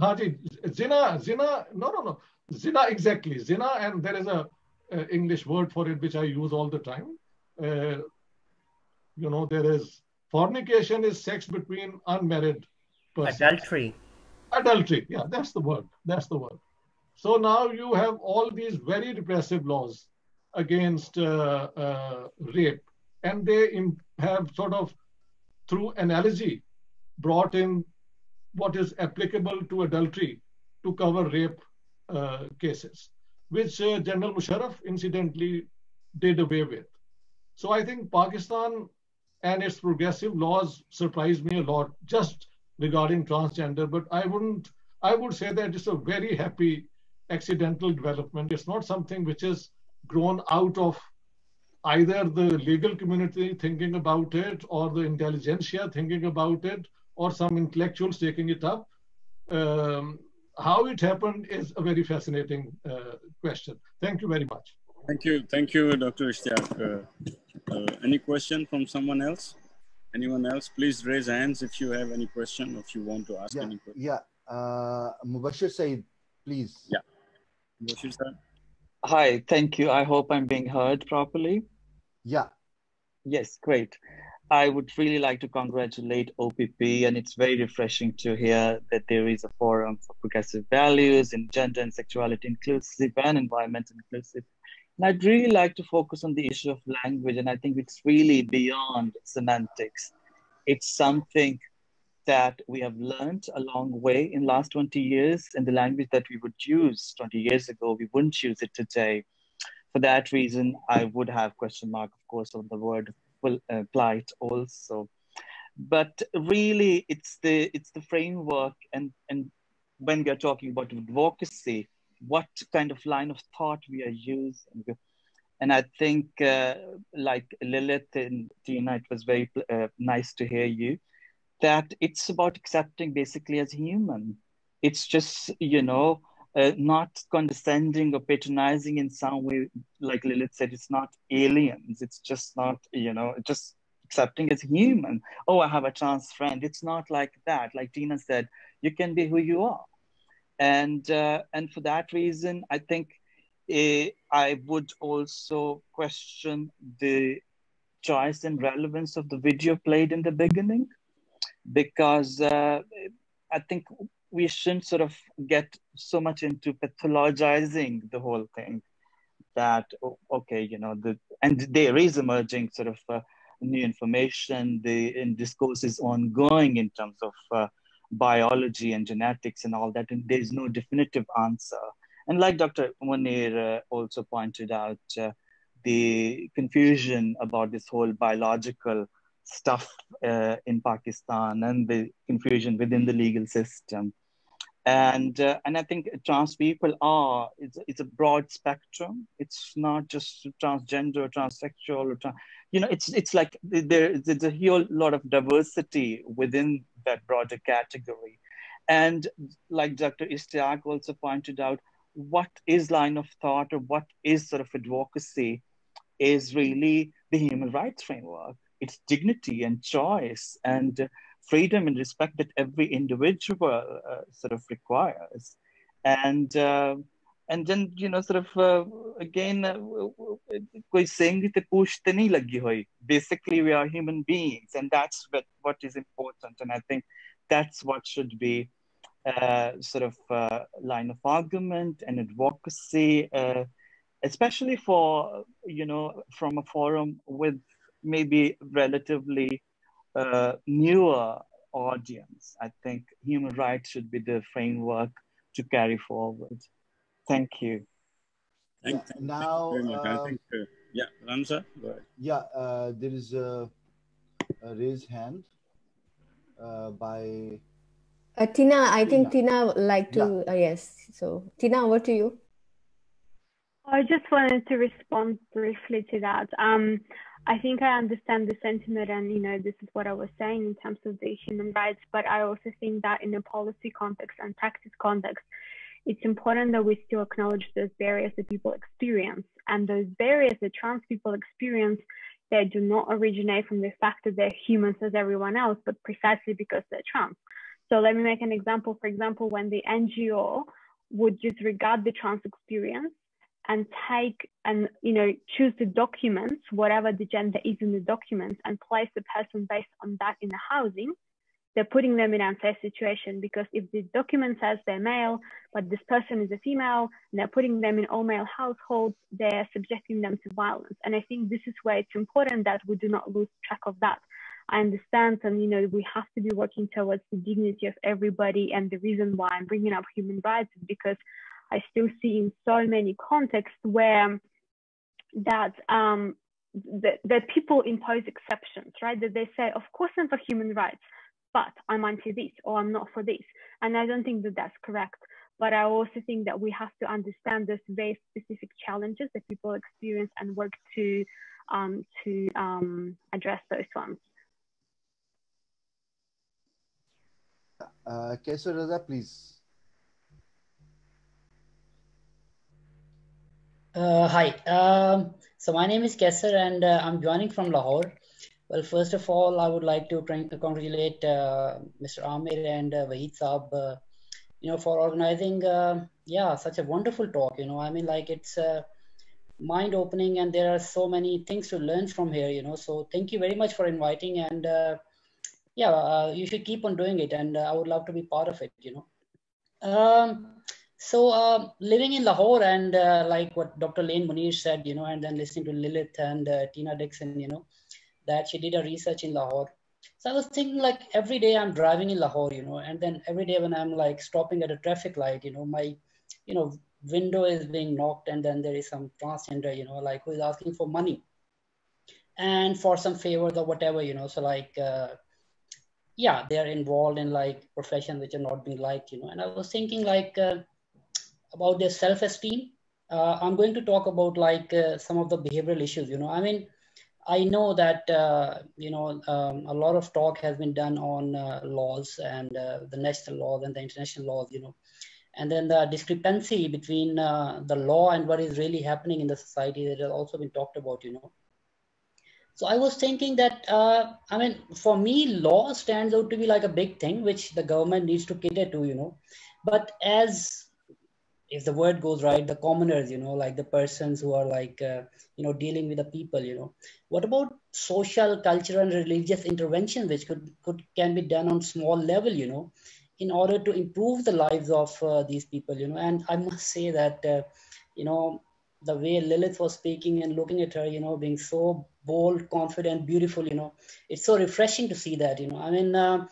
Haji, zina, zina, no, no, no. Zina, exactly. Zina, and there is a, a English word for it which I use all the time. Uh, you know, there is fornication is sex between unmarried persons. Adultery. Adultery, yeah, that's the word. That's the word. So now you have all these very repressive laws against uh, uh, rape, and they have sort of, through analogy, brought in what is applicable to adultery to cover rape uh, cases, which uh, General Musharraf incidentally did away with. So I think Pakistan and its progressive laws surprised me a lot just regarding transgender, but I wouldn't, I would say that it's a very happy accidental development. It's not something which is grown out of either the legal community thinking about it or the intelligentsia thinking about it or some intellectuals taking it up. Um, how it happened is a very fascinating uh, question. Thank you very much. Thank you. Thank you, Dr. Ishtiaq. Uh, uh, any question from someone else? Anyone else? Please raise hands if you have any question or if you want to ask Yeah, any question. yeah. Uh, Mubashir Said, please. Yeah. Bashir sir? Hi, thank you. I hope I'm being heard properly. Yeah. Yes, great. I would really like to congratulate OPP, and it's very refreshing to hear that there is a forum for progressive values in gender and sexuality inclusive and environment inclusive. And I'd really like to focus on the issue of language, and I think it's really beyond semantics. It's something that we have learned a long way in last 20 years, and the language that we would use 20 years ago, we wouldn't use it today. For that reason, I would have question mark, of course, on the word plight also. But really it's the it's the framework and and when we are talking about advocacy what kind of line of thought we are using. And i think uh, like lilith and tina it was very uh, nice to hear you that it's about accepting basically as human. It's just you know uh, not condescending or patronizing in some way like lilith said it's not aliens. It's just not you know just accepting as human. Oh i have a trans friend. It's not like that. Like tina said you can be who you are. And uh, and for that reason i think uh, i would also question the choice and relevance of the video played in the beginning because uh, i think we shouldn't sort of get so much into pathologizing the whole thing that okay you know the and there is emerging sort of uh, new information. The and discourse is ongoing in terms of uh, biology and genetics and all that and there's no definitive answer. And like dr munir uh, also pointed out uh, the confusion about this whole biological stuff uh, in Pakistan and the confusion within the legal system. And uh, and I think trans people are it's, it's a broad spectrum. It's not just transgender, or transsexual, or trans, you know it's it's like there there's a whole lot of diversity within that broader category. And like Dr. Ishtiaq also pointed out, what is line of thought or what is sort of advocacy is really the human rights framework its dignity and choice and freedom and respect that every individual uh, sort of requires. And uh, and then you know sort of uh, again koi saying te lagi basically we are human beings and that's what, what is important. And i think that's what should be uh, sort of uh, line of argument and advocacy uh, especially for you know from a forum with maybe relatively uh, newer audience. I think human rights should be the framework to carry forward. Thank you. Thank, yeah, now, thank you um, I think, uh, yeah, Ramza, go ahead. Yeah, uh, there is a, a raised hand uh, by. Uh, Tina, I think Tina. Tina like to, uh, yes. So, Tina, over to you. I just wanted to respond briefly to that. Um, I think I understand the sentiment, and you know, this is what I was saying in terms of the human rights. But I also think that in a policy context and practice context, it's important that we still acknowledge those barriers that people experience. And those barriers that trans people experience, they do not originate from the fact that they're humans as everyone else, but precisely because they're trans. So let me make an example. For example, when the NGO would disregard the trans experience and take and you know choose the documents, whatever the gender is in the documents, and place the person based on that in the housing, they're putting them in an unsafe situation because if the document says they're male, but this person is a female, and they're putting them in all male households, they're subjecting them to violence. And I think this is where it's important that we do not lose track of that. I understand, and you know, we have to be working towards the dignity of everybody. And the reason why I'm bringing up human rights is because I still see in so many contexts where that um, that, that people impose exceptions, right? That they say, of course, I'm for human rights, but I'm anti this or I'm not for this. And I don't think that that's correct. But I also think that we have to understand those very specific challenges that people experience and work to um, to um, address those ones. Uh, Raza, please. Uh, hi. Um, so my name is Kesar and uh, I'm joining from Lahore. Well, first of all, I would like to congratulate uh, Mr. Amir and uh, Wahid Saab, uh, you know, for organizing, uh, yeah, such a wonderful talk. You know, I mean, like it's uh, mind-opening, and there are so many things to learn from here. You know, so thank you very much for inviting, and yeah, you should keep on doing it, and I would love to be part of it. You know. Um, so uh, living in Lahore and uh, like what Dr. Laine Munir said, you know, and then listening to Lilith and uh, Tina Dixon, you know, that she did a research in Lahore. So I was thinking like every day I'm driving in Lahore, you know, and then every day when I'm like stopping at a traffic light, you know, my, you know, window is being knocked and then there is some transgender, you know, like who is asking for money and for some favors or whatever, you know. So like, uh, yeah, they're involved in like professions which are not being liked, you know. And I was thinking like uh, about their self-esteem. Uh, I'm going to talk about like uh, some of the behavioral issues, you know. I mean, I know that uh, you know um, a lot of talk has been done on uh, laws and uh, the national laws and the international laws, you know, and then the discrepancy between uh, the law and what is really happening in the society that has also been talked about, you know. So I was thinking that I mean, for me, law stands out to be like a big thing which the government needs to cater to, you know. But as if the word goes right the commoners you know like the persons who are like uh, you know dealing with the people you know. What about social cultural and religious intervention which could could can be done on small level you know in order to improve the lives of uh, these people you know? And i must say that uh, you know the way lilith was speaking and looking at her you know being so bold confident beautiful you know it's so refreshing to see that you know. I mean uh,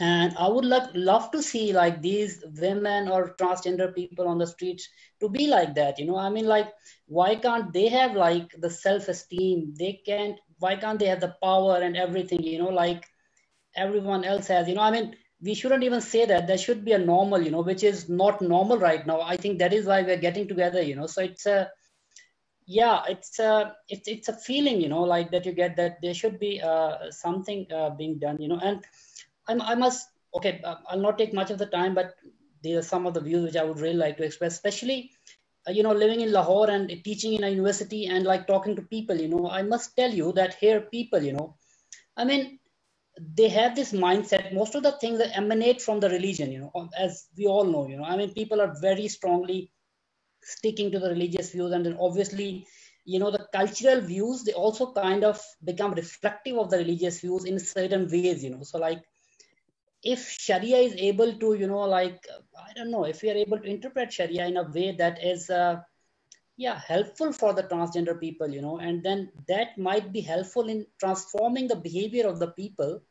and i would love, love to see like these women or transgender people on the streets to be like that you know? I mean like why can't they have like the self-esteem? They can't why can't they have the power and everything you know? Like everyone else has you know? I mean we shouldn't even say that. There should be a normal you know which is not normal right now. I think that is why we're getting together you know? So it's a yeah it's a it's, it's a feeling you know? Like that you get that there should be uh, something uh, being done you know? And I'm, I must, okay, uh, I'll not take much of the time, but these are some of the views which I would really like to express, especially, uh, you know, living in Lahore and teaching in a university and like talking to people, you know, I must tell you that here people, you know, I mean, they have this mindset, most of the things that emanate from the religion, you know, as we all know, you know, I mean, people are very strongly sticking to the religious views and then obviously you know the cultural views they also kind of become reflective of the religious views in certain ways you know. So like if Sharia is able to, you know, like, I don't know, if we are able to interpret Sharia in a way that is, uh, yeah, helpful for the transgender people, you know, and then that might be helpful in transforming the behavior of the people,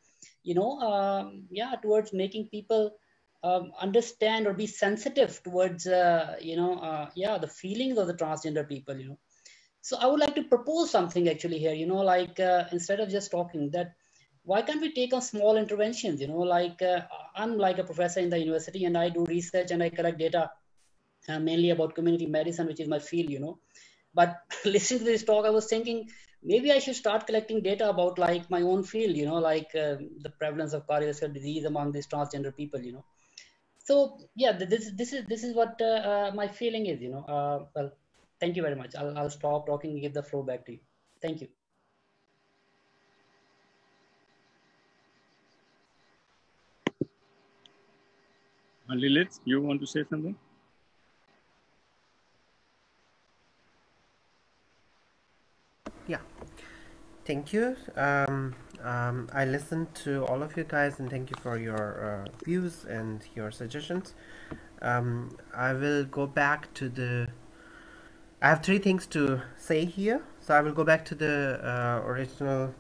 you know, um, yeah, towards making people um, understand or be sensitive towards, uh, you know, uh, yeah, the feelings of the transgender people, you know. So I would like to propose something actually here, you know, like uh, instead of just talking that why can't we take on small interventions you know like uh, i'm like a professor in the university and i do research and i collect data uh, mainly about community medicine which is my field you know but [LAUGHS] listening to this talk i was thinking maybe i should start collecting data about like my own field you know like uh, the prevalence of cardiovascular disease among these transgender people you know so yeah, this this is this is what uh, uh, my feeling is. You know, uh, well, thank you very much. I'll I'll stop talking and give the floor back to you. Thank you. Lilith, you want to say something? Yeah, thank you. Um, um, I listened to all of you guys and thank you for your uh, views and your suggestions. Um, I will go back to the. I have three things to say here, so I will go back to the uh, original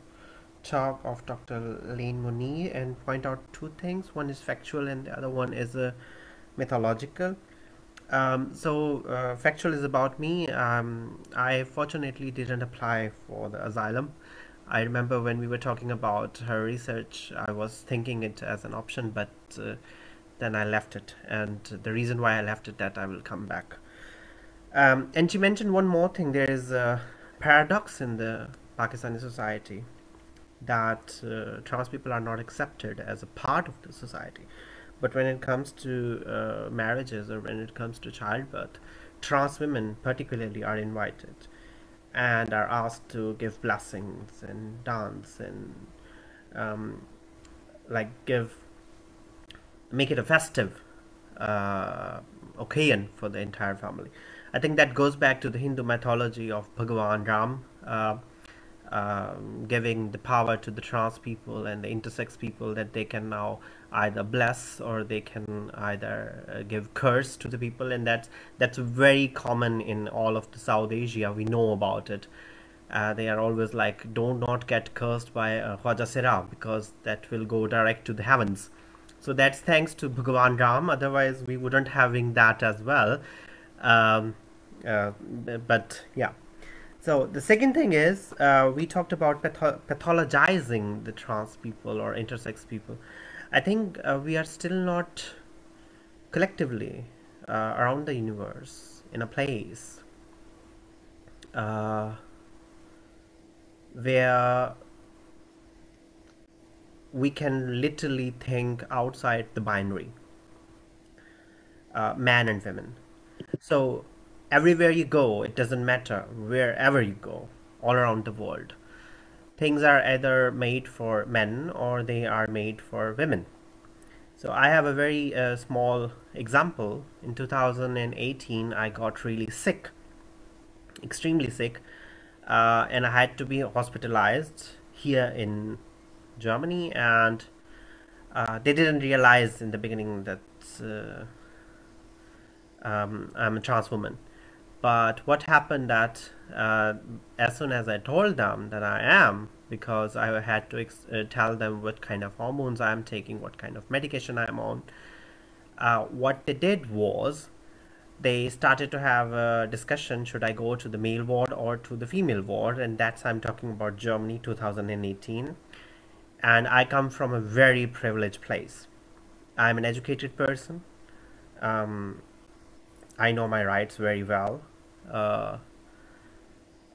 talk of Dr. Laine Munir and point out two things. One is factual, and the other one is uh, mythological. Um, so uh, factual is about me. Um, I fortunately didn't apply for the asylum. I remember when we were talking about her research, I was thinking it as an option, but uh, then I left it. And the reason why I left it, that I will come back. Um, and she mentioned one more thing. There is a paradox in the Pakistani society that uh, trans people are not accepted as a part of the society. But when it comes to uh, marriages or when it comes to childbirth, trans women particularly are invited and are asked to give blessings and dance and um, like give make it a festive uh, occasion for the entire family. I think that goes back to the Hindu mythology of Bhagavan Ram. Uh, um, giving the power to the trans people and the intersex people that they can now either bless or they can either uh, give curse to the people. And that's that's very common in all of the south asia. We know about it. Uh, they are always like do not get cursed by uh, Sera because that will go direct to the heavens. So that's thanks to Bhagavan Ram. Otherwise we wouldn't having that as well. Um, uh, but yeah so the second thing is uh, we talked about patho pathologizing the trans people or intersex people. I think uh, we are still not collectively uh, around the universe in a place uh, where we can literally think outside the binary, uh, man and women. So everywhere you go, it doesn't matter wherever you go, all around the world. Things are either made for men or they are made for women. So I have a very uh, small example. In 2018, I got really sick, extremely sick, uh, and I had to be hospitalized here in Germany. And uh, they didn't realize in the beginning that uh, um, I'm a trans woman but what happened that uh, as soon as I told them that I am because I had to uh, tell them what kind of hormones I am taking what kind of medication I am on uh, what they did was they started to have a discussion should I go to the male ward or to the female ward? And that's I'm talking about Germany 2018 and I come from a very privileged place. I'm an educated person. Um, I know my rights very well uh,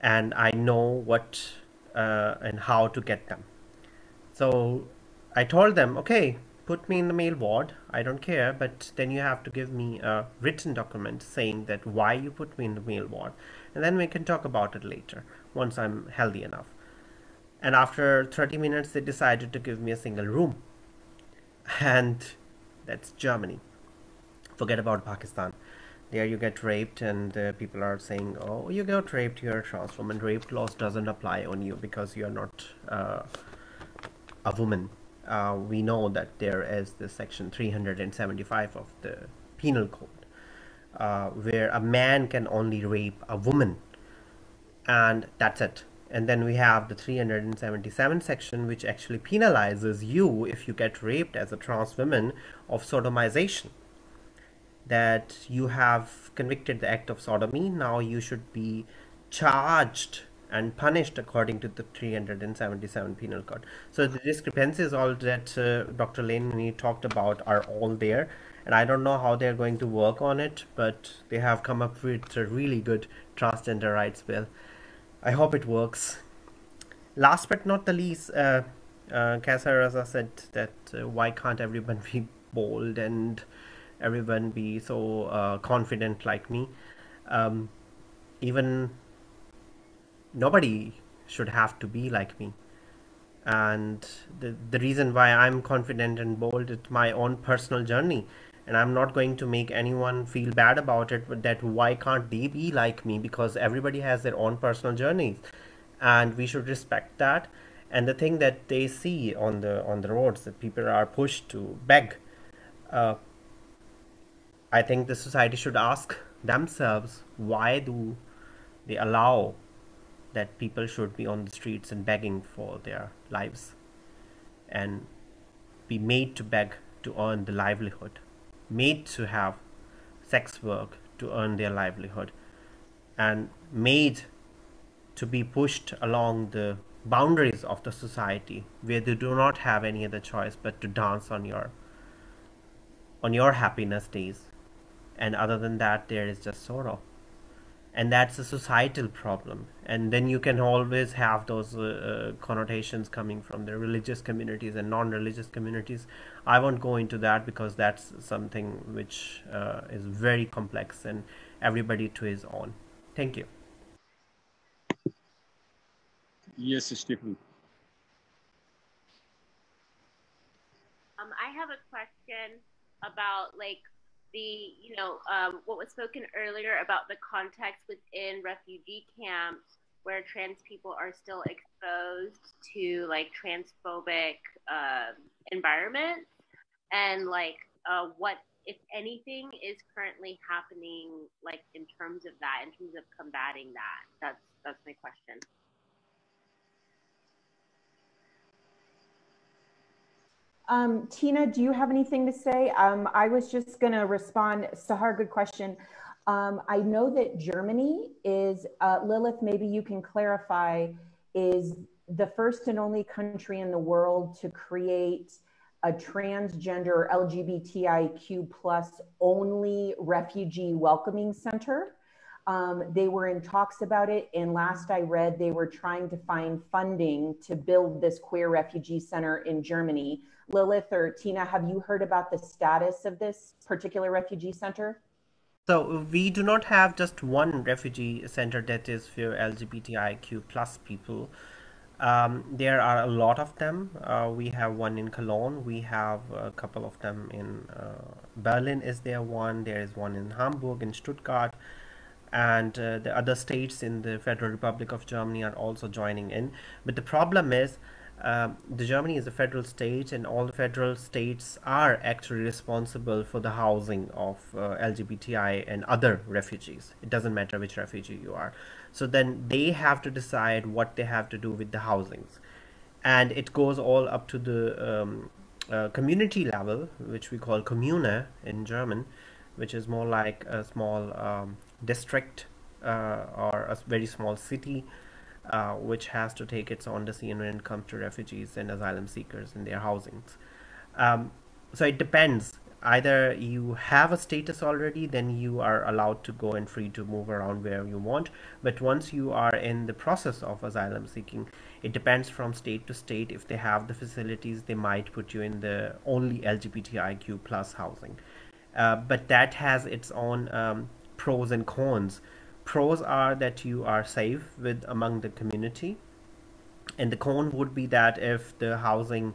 and I know what uh, and how to get them. So I told them, okay, put me in the male ward. I don't care, but then you have to give me a written document saying that why you put me in the male ward, and then we can talk about it later once I'm healthy enough. And after 30 minutes, they decided to give me a single room, and that's Germany. Forget about Pakistan there you get raped and uh, people are saying oh you got raped you're a trans woman. Rape laws doesn't apply on you because you're not uh, a woman. Uh, we know that there is the section 375 of the penal code uh, where a man can only rape a woman and that's it. And then we have the 377 section which actually penalizes you if you get raped as a trans woman of sodomization that you have convicted the act of sodomy now you should be charged and punished according to the 377 penal code. So the discrepancies all that uh, dr Laine talked about are all there and i don't know how they're going to work on it but they have come up with a really good transgender rights bill. I hope it works. Last but not the least uh, uh, said that uh, why can't everyone [LAUGHS] be bold and everyone be so uh, confident like me. Um, even nobody should have to be like me. And the, the reason why I'm confident and bold is my own personal journey. And I'm not going to make anyone feel bad about it, but that why can't they be like me? Because everybody has their own personal journeys. And we should respect that. And the thing that they see on the on the roads that people are pushed to beg, uh, I think the society should ask themselves why do they allow that people should be on the streets and begging for their lives and be made to beg to earn the livelihood, made to have sex work to earn their livelihood, and made to be pushed along the boundaries of the society where they do not have any other choice but to dance on your on your happiness days and other than that there is just sorrow. And that's a societal problem. And then you can always have those uh, uh, connotations coming from the religious communities and non-religious communities. I won't go into that because that's something which uh, is very complex and everybody to his own. Thank you. Yes stephen um, i have a question about like the, you know, um, what was spoken earlier about the context within refugee camps where trans people are still exposed to like transphobic uh, environments and like uh, what, if anything, is currently happening like in terms of that, in terms of combating that. That's that's my question. Um, Tina, do you have anything to say? Um, I was just going to respond. Sahar, good question. Um, I know that Germany is, uh, Lilith, maybe you can clarify, is the first and only country in the world to create a transgender LGBTIQ plus only refugee welcoming center. Um, they were in talks about it, and last I read, they were trying to find funding to build this queer refugee center in Germany. Lilith or Tina, have you heard about the status of this particular refugee center? So we do not have just one refugee center that is for LGBTIQ plus people. Um, there are a lot of them. Uh, we have one in Cologne. We have a couple of them in uh, Berlin. Is there one? There is one in Hamburg, in Stuttgart, and uh, the other states in the Federal Republic of Germany are also joining in. But the problem is um, the Germany is a federal state, and all the federal states are actually responsible for the housing of uh, LGBTI and other refugees. It doesn't matter which refugee you are. So then they have to decide what they have to do with the housings, and it goes all up to the um, uh, community level, which we call Kommune in German, which is more like a small um, district uh, or a very small city uh, which has to take its own decision when it comes to refugees and asylum seekers and their housings. Um, so it depends. Either you have a status already, then you are allowed to go and free to move around where you want. But once you are in the process of asylum seeking, it depends from state to state. If they have the facilities, they might put you in the only LGBTIQ plus housing. Uh, but that has its own um, pros and cons pros are that you are safe with among the community. And the con would be that if the housing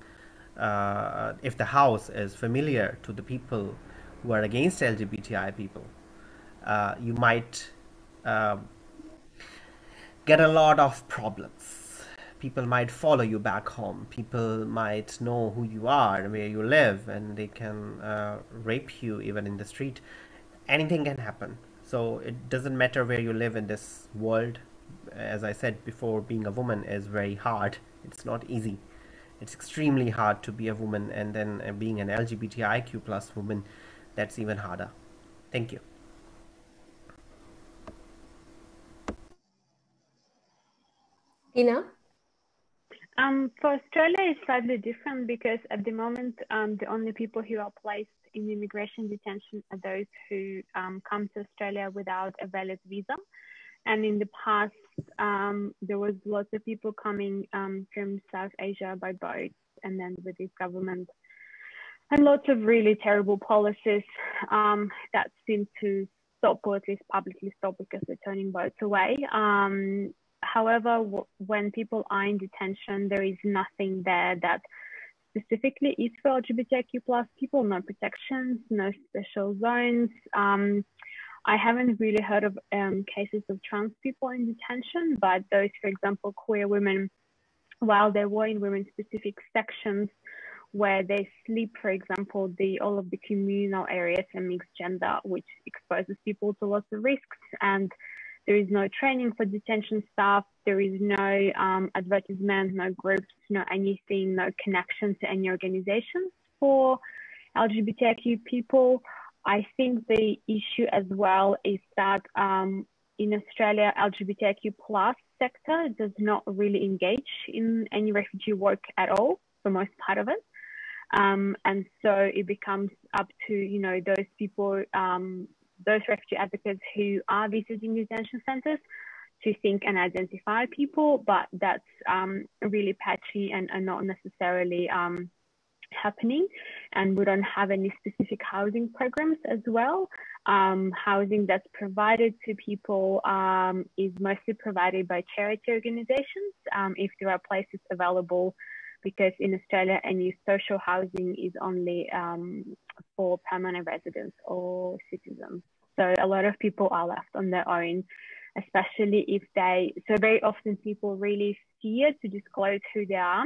uh, if the house is familiar to the people who are against LGBTI people uh, you might uh, get a lot of problems. People might follow you back home. People might know who you are and where you live and they can uh, rape you even in the street. Anything can happen so it doesn't matter where you live in this world as i said before being a woman is very hard. It's not easy. It's extremely hard to be a woman and then uh, being an lgbtiq plus woman that's even harder. Thank you. Tina? Um, for Australia, it's slightly different because at the moment, um, the only people who are placed in immigration detention are those who um, come to Australia without a valid visa. And in the past, um, there was lots of people coming um, from South Asia by boat, and then with this government and lots of really terrible policies um, that seem to stop or at least publicly stop because they're turning boats away. Um, however, when people are in detention, there is nothing there that specifically is for LGBTIQ plus people, no protections, no special zones. Um, I haven't really heard of um, cases of trans people in detention, but those, for example, queer women, while they were in women specific sections where they sleep, for example, the all of the communal areas and mixed gender, which exposes people to lots of risks. And there is no training for detention staff. There is no um, advertisement, no groups, no anything, no connection to any organizations for LGBTIQ people. I think the issue as well is that um, in Australia, LGBTIQ plus sector does not really engage in any refugee work at all for most part of it. Um, and so it becomes up to, you know, those people, um, those refugee advocates who are visiting detention centers to think and identify people, but that's um, really patchy and, and not necessarily um, happening and we don't have any specific housing programs as well. Um, housing that's provided to people um, is mostly provided by charity organizations um, if there are places available because in Australia any social housing is only um, for permanent residents or citizens. So a lot of people are left on their own, especially if they, so very often people really fear to disclose who they are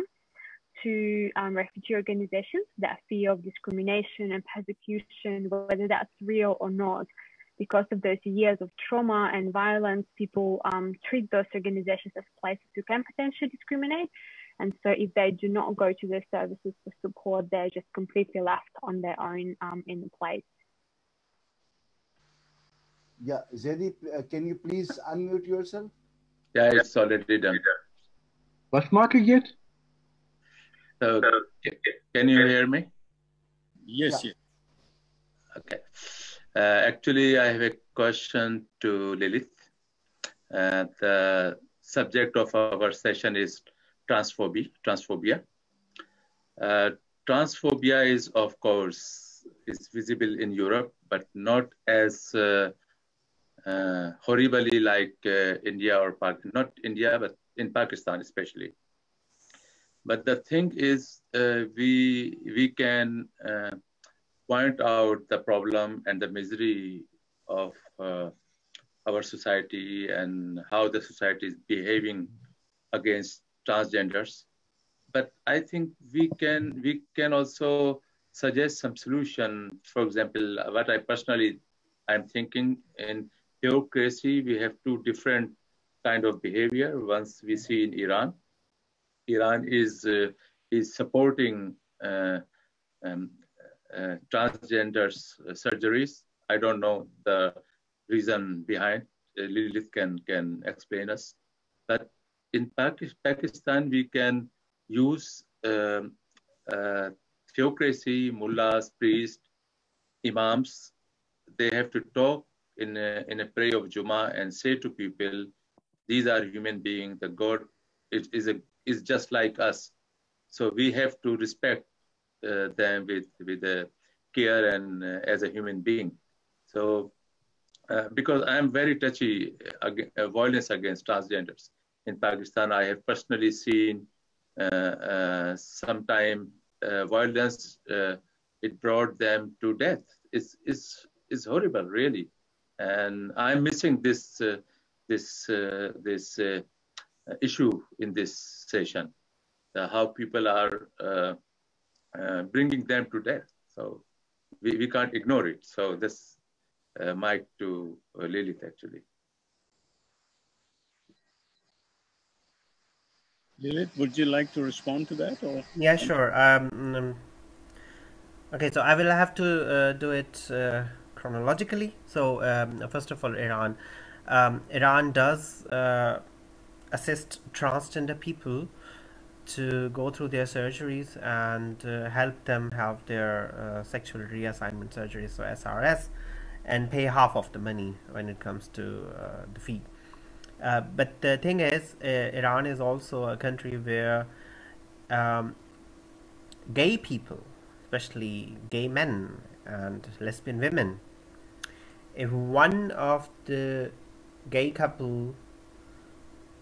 to um, refugee organizations, that fear of discrimination and persecution, whether that's real or not. Because of those years of trauma and violence, people um, treat those organizations as places who can potentially discriminate. And so if they do not go to their services for support, they're just completely left on their own um, in the place. Yeah, Zedi, uh, can you please unmute yourself? Yeah, it's already done. What's mark again? So, can you hear me? Yes, yeah. yes. Okay. Uh, actually, I have a question to Lilith. Uh, the subject of our session is transphobia. Transphobia. Uh, transphobia is, of course, is visible in Europe, but not as uh, horribly like uh, India or Pakistan. Not India, but in Pakistan especially. But the thing is, uh, we we can uh, point out the problem and the misery of uh, our society and how the society is behaving against transgenders. But I think we can we can also suggest some solution. For example, what I personally I'm thinking in theocracy, we have two different kind of behavior. Once we see in Iran, Iran is uh, is supporting uh, um, uh, transgender surgeries. I don't know the reason behind. Lilith can can explain us. But in Pakistan, we can use um, uh, theocracy, mullahs, priests, imams. They have to talk in a, in a prayer of Jummah and say to people, these are human beings. The God is, is a is just like us. So we have to respect uh, them with with uh, care and uh, as a human being. So uh, because I am very touchy against, uh, violence against transgenders in Pakistan, I have personally seen sometime violence. it brought them to death. It's it's it's horrible, really, and I'm missing this this this uh, issue in this session, uh, how people are uh, bringing them to death. So we, we can't ignore it. So this mic to Lilith actually. Lilith, would you like to respond to that? Or? Yeah, sure. Um, okay, so I will have to uh, do it uh, chronologically. So um, first of all, Iran. Um, Iran does uh, assist transgender people to go through their surgeries and uh, help them have their uh, sexual reassignment surgery, so SRS, and pay half of the money when it comes to uh, the fee. Uh, but the thing is, uh, Iran is also a country where um, gay people especially gay men and lesbian women. If one of the gay couple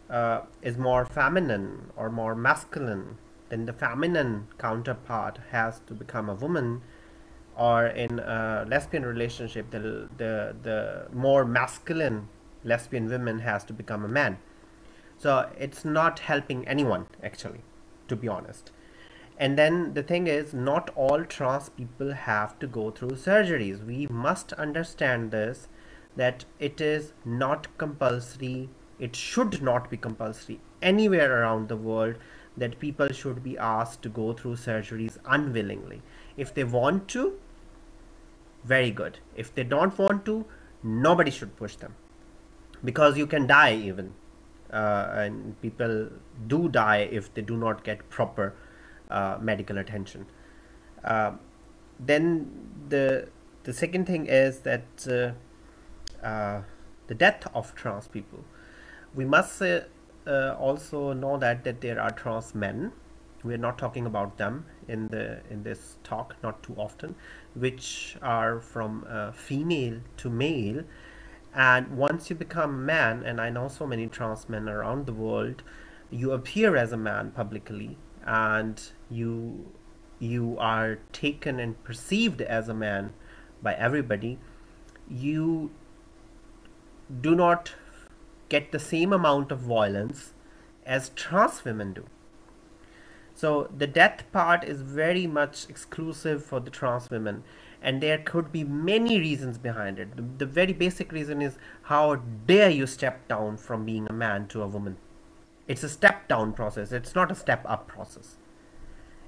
uh, is more feminine or more masculine, then the feminine counterpart has to become a woman. Or in a lesbian relationship, the the the more masculine lesbian woman has to become a man. So it's not helping anyone actually, to be honest. And then the thing is, not all trans people have to go through surgeries. We must understand this that it is not compulsory it should not be compulsory anywhere around the world that people should be asked to go through surgeries unwillingly. If they want to very good. If they don't want to nobody should push them. Because you can die even uh, and people do die if they do not get proper uh, medical attention. Uh, then the the second thing is that uh, uh, the death of trans people. We must also know that that there are trans men. We're not talking about them in the in this talk not too often which are from female to male. And once you become a man and i know so many trans men around the world you appear as a man publicly and you you are taken and perceived as a man by everybody you do not get the same amount of violence as trans women do. So the death part is very much exclusive for the trans women and there could be many reasons behind it. The, the, very basic reason is how dare you step down from being a man to a woman. It's a step down process. It's not a step up process.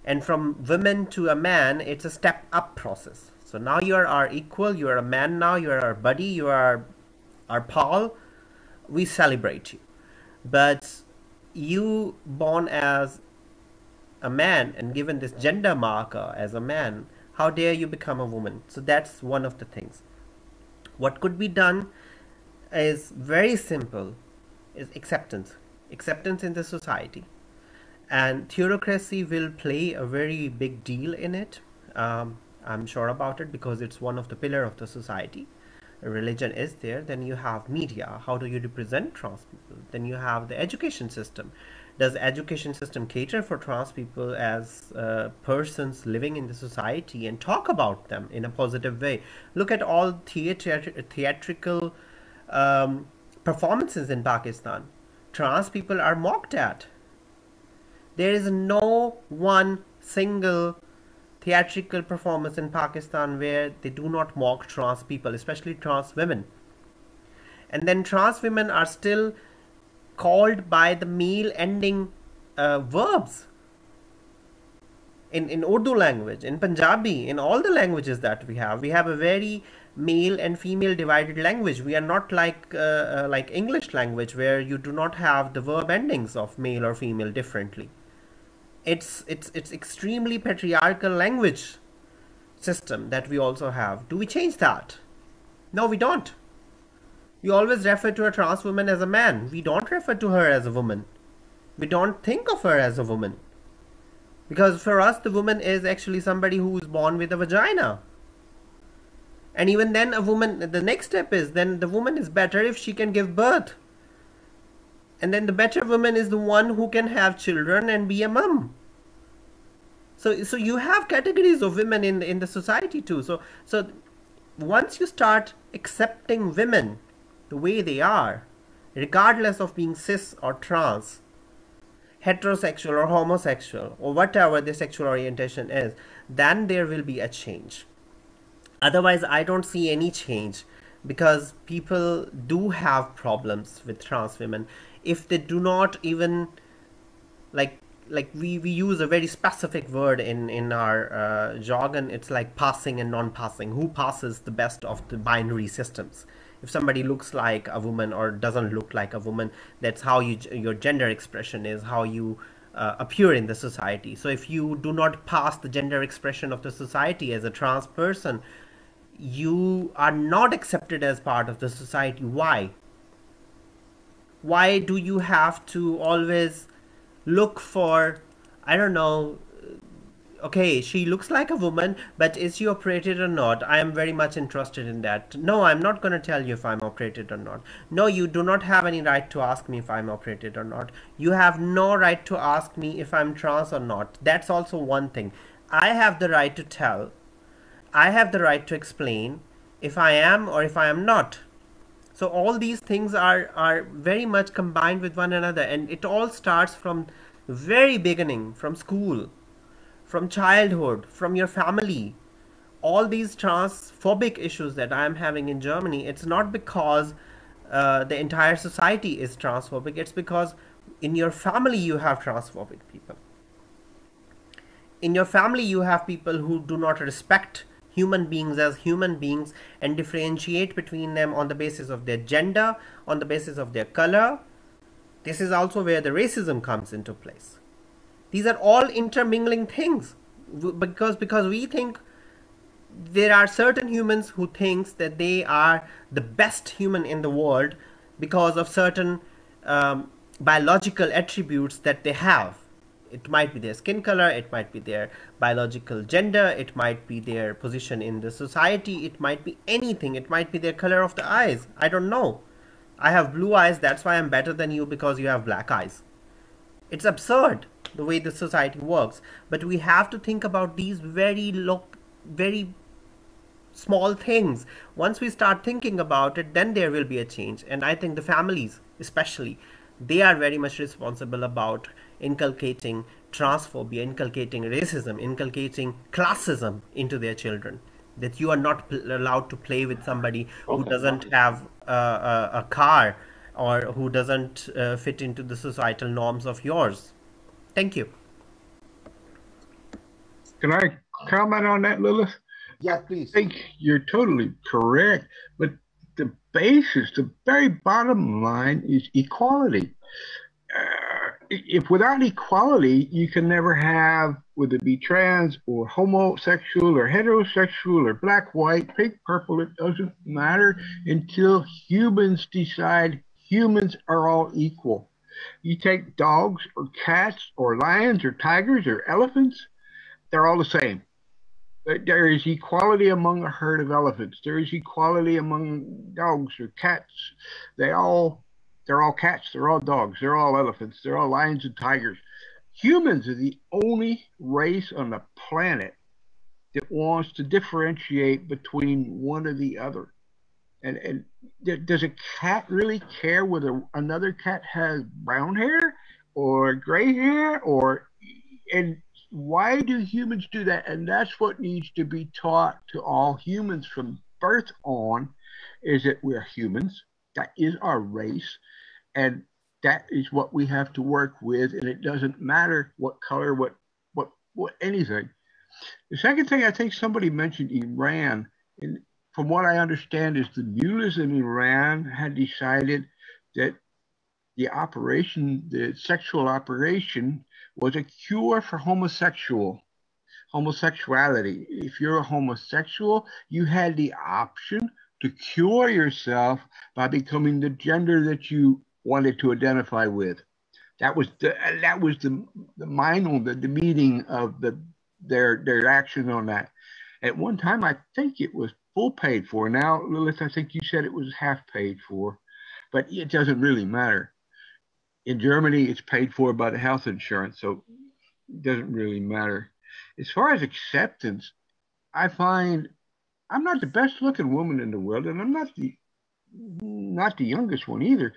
And from women to a man, it's a step up process. So now you are our equal. You are a man now. You are our buddy. You are our pal we celebrate you. But you born as a man and given this gender marker as a man, how dare you become a woman? So that's one of the things. What could be done is very simple, is acceptance. Acceptance in the society. And theocracy will play a very big deal in it. Um, I'm sure about it because it's one of the pillar of the society. Religion is there. Then you have media. How do you represent trans people? Then you have the education system. Does education system cater for trans people as uh, persons living in the society and talk about them in a positive way? Look at all theater theatrical um, performances in pakistan trans people are mocked at there is no one single theatrical performance in Pakistan where they do not mock trans people, especially trans women. And then trans women are still called by the male ending uh, verbs in, in Urdu language, in Punjabi, in all the languages that we have. We have a very male and female divided language. We are not like uh, uh, like English language where you do not have the verb endings of male or female differently. It's it's it's extremely patriarchal language system that we also have. Do we change that? No we don't. We always refer to a trans woman as a man. We don't refer to her as a woman. We don't think of her as a woman. Because for us the woman is actually somebody who is born with a vagina and even then a woman the next step is then the woman is better if she can give birth. And then the better woman is the one who can have children and be a mom so so you have categories of women in in the society too. So so once you start accepting women the way they are regardless of being cis or trans heterosexual or homosexual or whatever the sexual orientation is then there will be a change otherwise i don't see any change because people do have problems with trans women. If they do not even like like we, we use a very specific word in in our uh, jargon. It's like passing and non-passing. Who passes the best of the binary systems? If somebody looks like a woman or doesn't look like a woman that's how you your gender expression is how you uh, appear in the society. So if you do not pass the gender expression of the society as a trans person you are not accepted as part of the society why why do you have to always look for i don't know okay, she looks like a woman, but is she operated or not? I am very much interested in that. No, I'm not going to tell you if I'm operated or not. No, you do not have any right to ask me if I'm operated or not. You have no right to ask me if I'm trans or not. That's also one thing. I have the right to tell. I have the right to explain if I am or if I am not. So all these things are, are very much combined with one another and it all starts from very beginning, from school from childhood, from your family, all these transphobic issues that I'm having in Germany, it's not because uh, the entire society is transphobic, it's because in your family you have transphobic people. In your family you have people who do not respect human beings as human beings and differentiate between them on the basis of their gender, on the basis of their color. This is also where the racism comes into place these are all intermingling things because because we think there are certain humans who thinks that they are the best human in the world because of certain um, biological attributes that they have it might be their skin color it might be their biological gender it might be their position in the society it might be anything it might be their color of the eyes. I don't know. I have blue eyes that's why i'm better than you because you have black eyes. It's absurd the way the society works. But we have to think about these very look very small things. Once we start thinking about it then there will be a change. And i think the families especially they are very much responsible about inculcating transphobia inculcating racism inculcating classism into their children that you are not allowed to play with somebody who doesn't have a, a, a car or who doesn't uh, fit into the societal norms of yours Thank you. Can I comment on that, Lilith? Yeah, please. I think you're totally correct. But the basis, the very bottom line is equality. Uh, if without equality, you can never have, whether it be trans or homosexual or heterosexual or black, white, pink, purple, it doesn't matter until humans decide humans are all equal. You take dogs or cats or lions or tigers or elephants, they're all the same. There is equality among a herd of elephants. There is equality among dogs or cats. They all they're all cats, they're all dogs, they're all elephants, they're all lions and tigers. Humans are the only race on the planet that wants to differentiate between one or the other. And, and does a cat really care whether another cat has brown hair or gray hair or and why do humans do that? And that's what needs to be taught to all humans from birth on is that we're humans. That is our race and that is what we have to work with and it doesn't matter what color what what what anything the second thing i think somebody mentioned iran and from what I understand, is the mullahs in Iran had decided that the operation, the sexual operation, was a cure for homosexual homosexuality. If you're a homosexual, you had the option to cure yourself by becoming the gender that you wanted to identify with. That was the that was the the mind the, the meaning of the their their action on that. At one time, I think it was full paid for. Now, Lilith, I think you said it was half paid for, but it doesn't really matter. In Germany, it's paid for by the health insurance, so it doesn't really matter. As far as acceptance, I find I'm not the best looking woman in the world, and I'm not the not the youngest one either.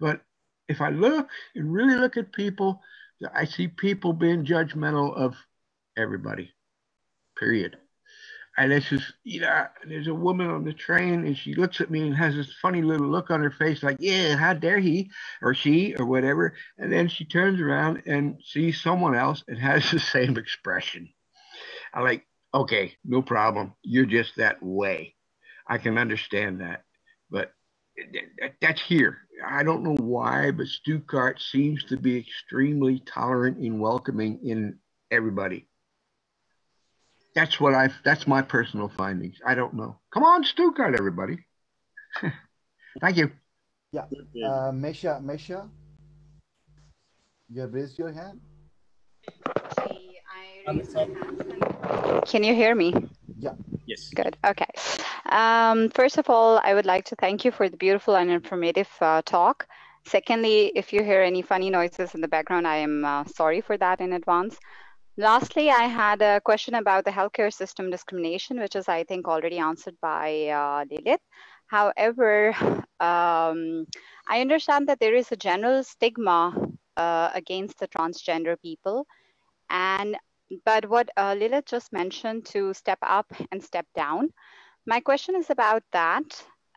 But if I look and really look at people, I see people being judgmental of everybody. Period and it's just you know there's a woman on the train and she looks at me and has this funny little look on her face like yeah how dare he or she or whatever and then she turns around and sees someone else and [LAUGHS] has the same expression i'm like okay no problem you're just that way i can understand that but that's here i don't know why but stuttgart seems to be extremely tolerant and welcoming in everybody that's what I. That's my personal findings. I don't know. Come on, Stuttgart, everybody. [LAUGHS] Thank you. Yeah, uh, Mesha, Mesha, you have raised your hand. Hey, I raised my hand. Can you hear me? Yeah. Yes. Good. Okay. Um, first of all, I would like to thank you for the beautiful and informative uh, talk. Secondly, if you hear any funny noises in the background, I am uh, sorry for that in advance. Lastly, I had a question about the healthcare system discrimination, which is, I think, already answered by uh, Lilith. However, um, I understand that there is a general stigma uh, against the transgender people. And but what uh, Lilith just mentioned to step up and step down, my question is about that.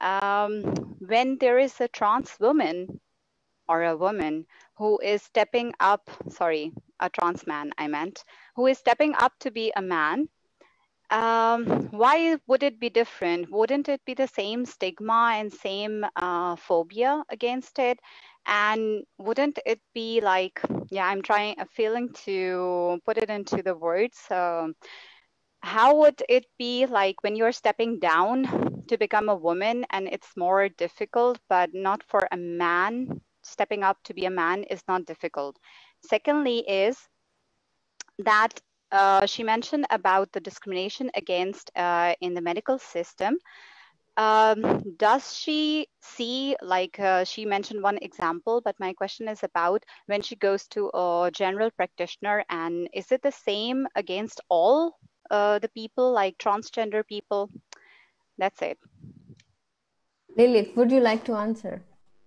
Um, when there is a trans woman or a woman who is stepping up, sorry, a trans man, I meant, who is stepping up to be a man, um, why would it be different? Wouldn't it be the same stigma and same uh, phobia against it? And wouldn't it be like, yeah, I'm trying, a feeling to put it into the words. Um, how would it be like when you're stepping down to become a woman and it's more difficult, but not for a man? Stepping up to be a man is not difficult. Secondly, is that uh, she mentioned about the discrimination against uh, in the medical system. Um, does she see, like uh, she mentioned one example, but my question is about when she goes to a general practitioner and is it the same against all uh, the people, like transgender people? That's it. Lilith, would you like to answer?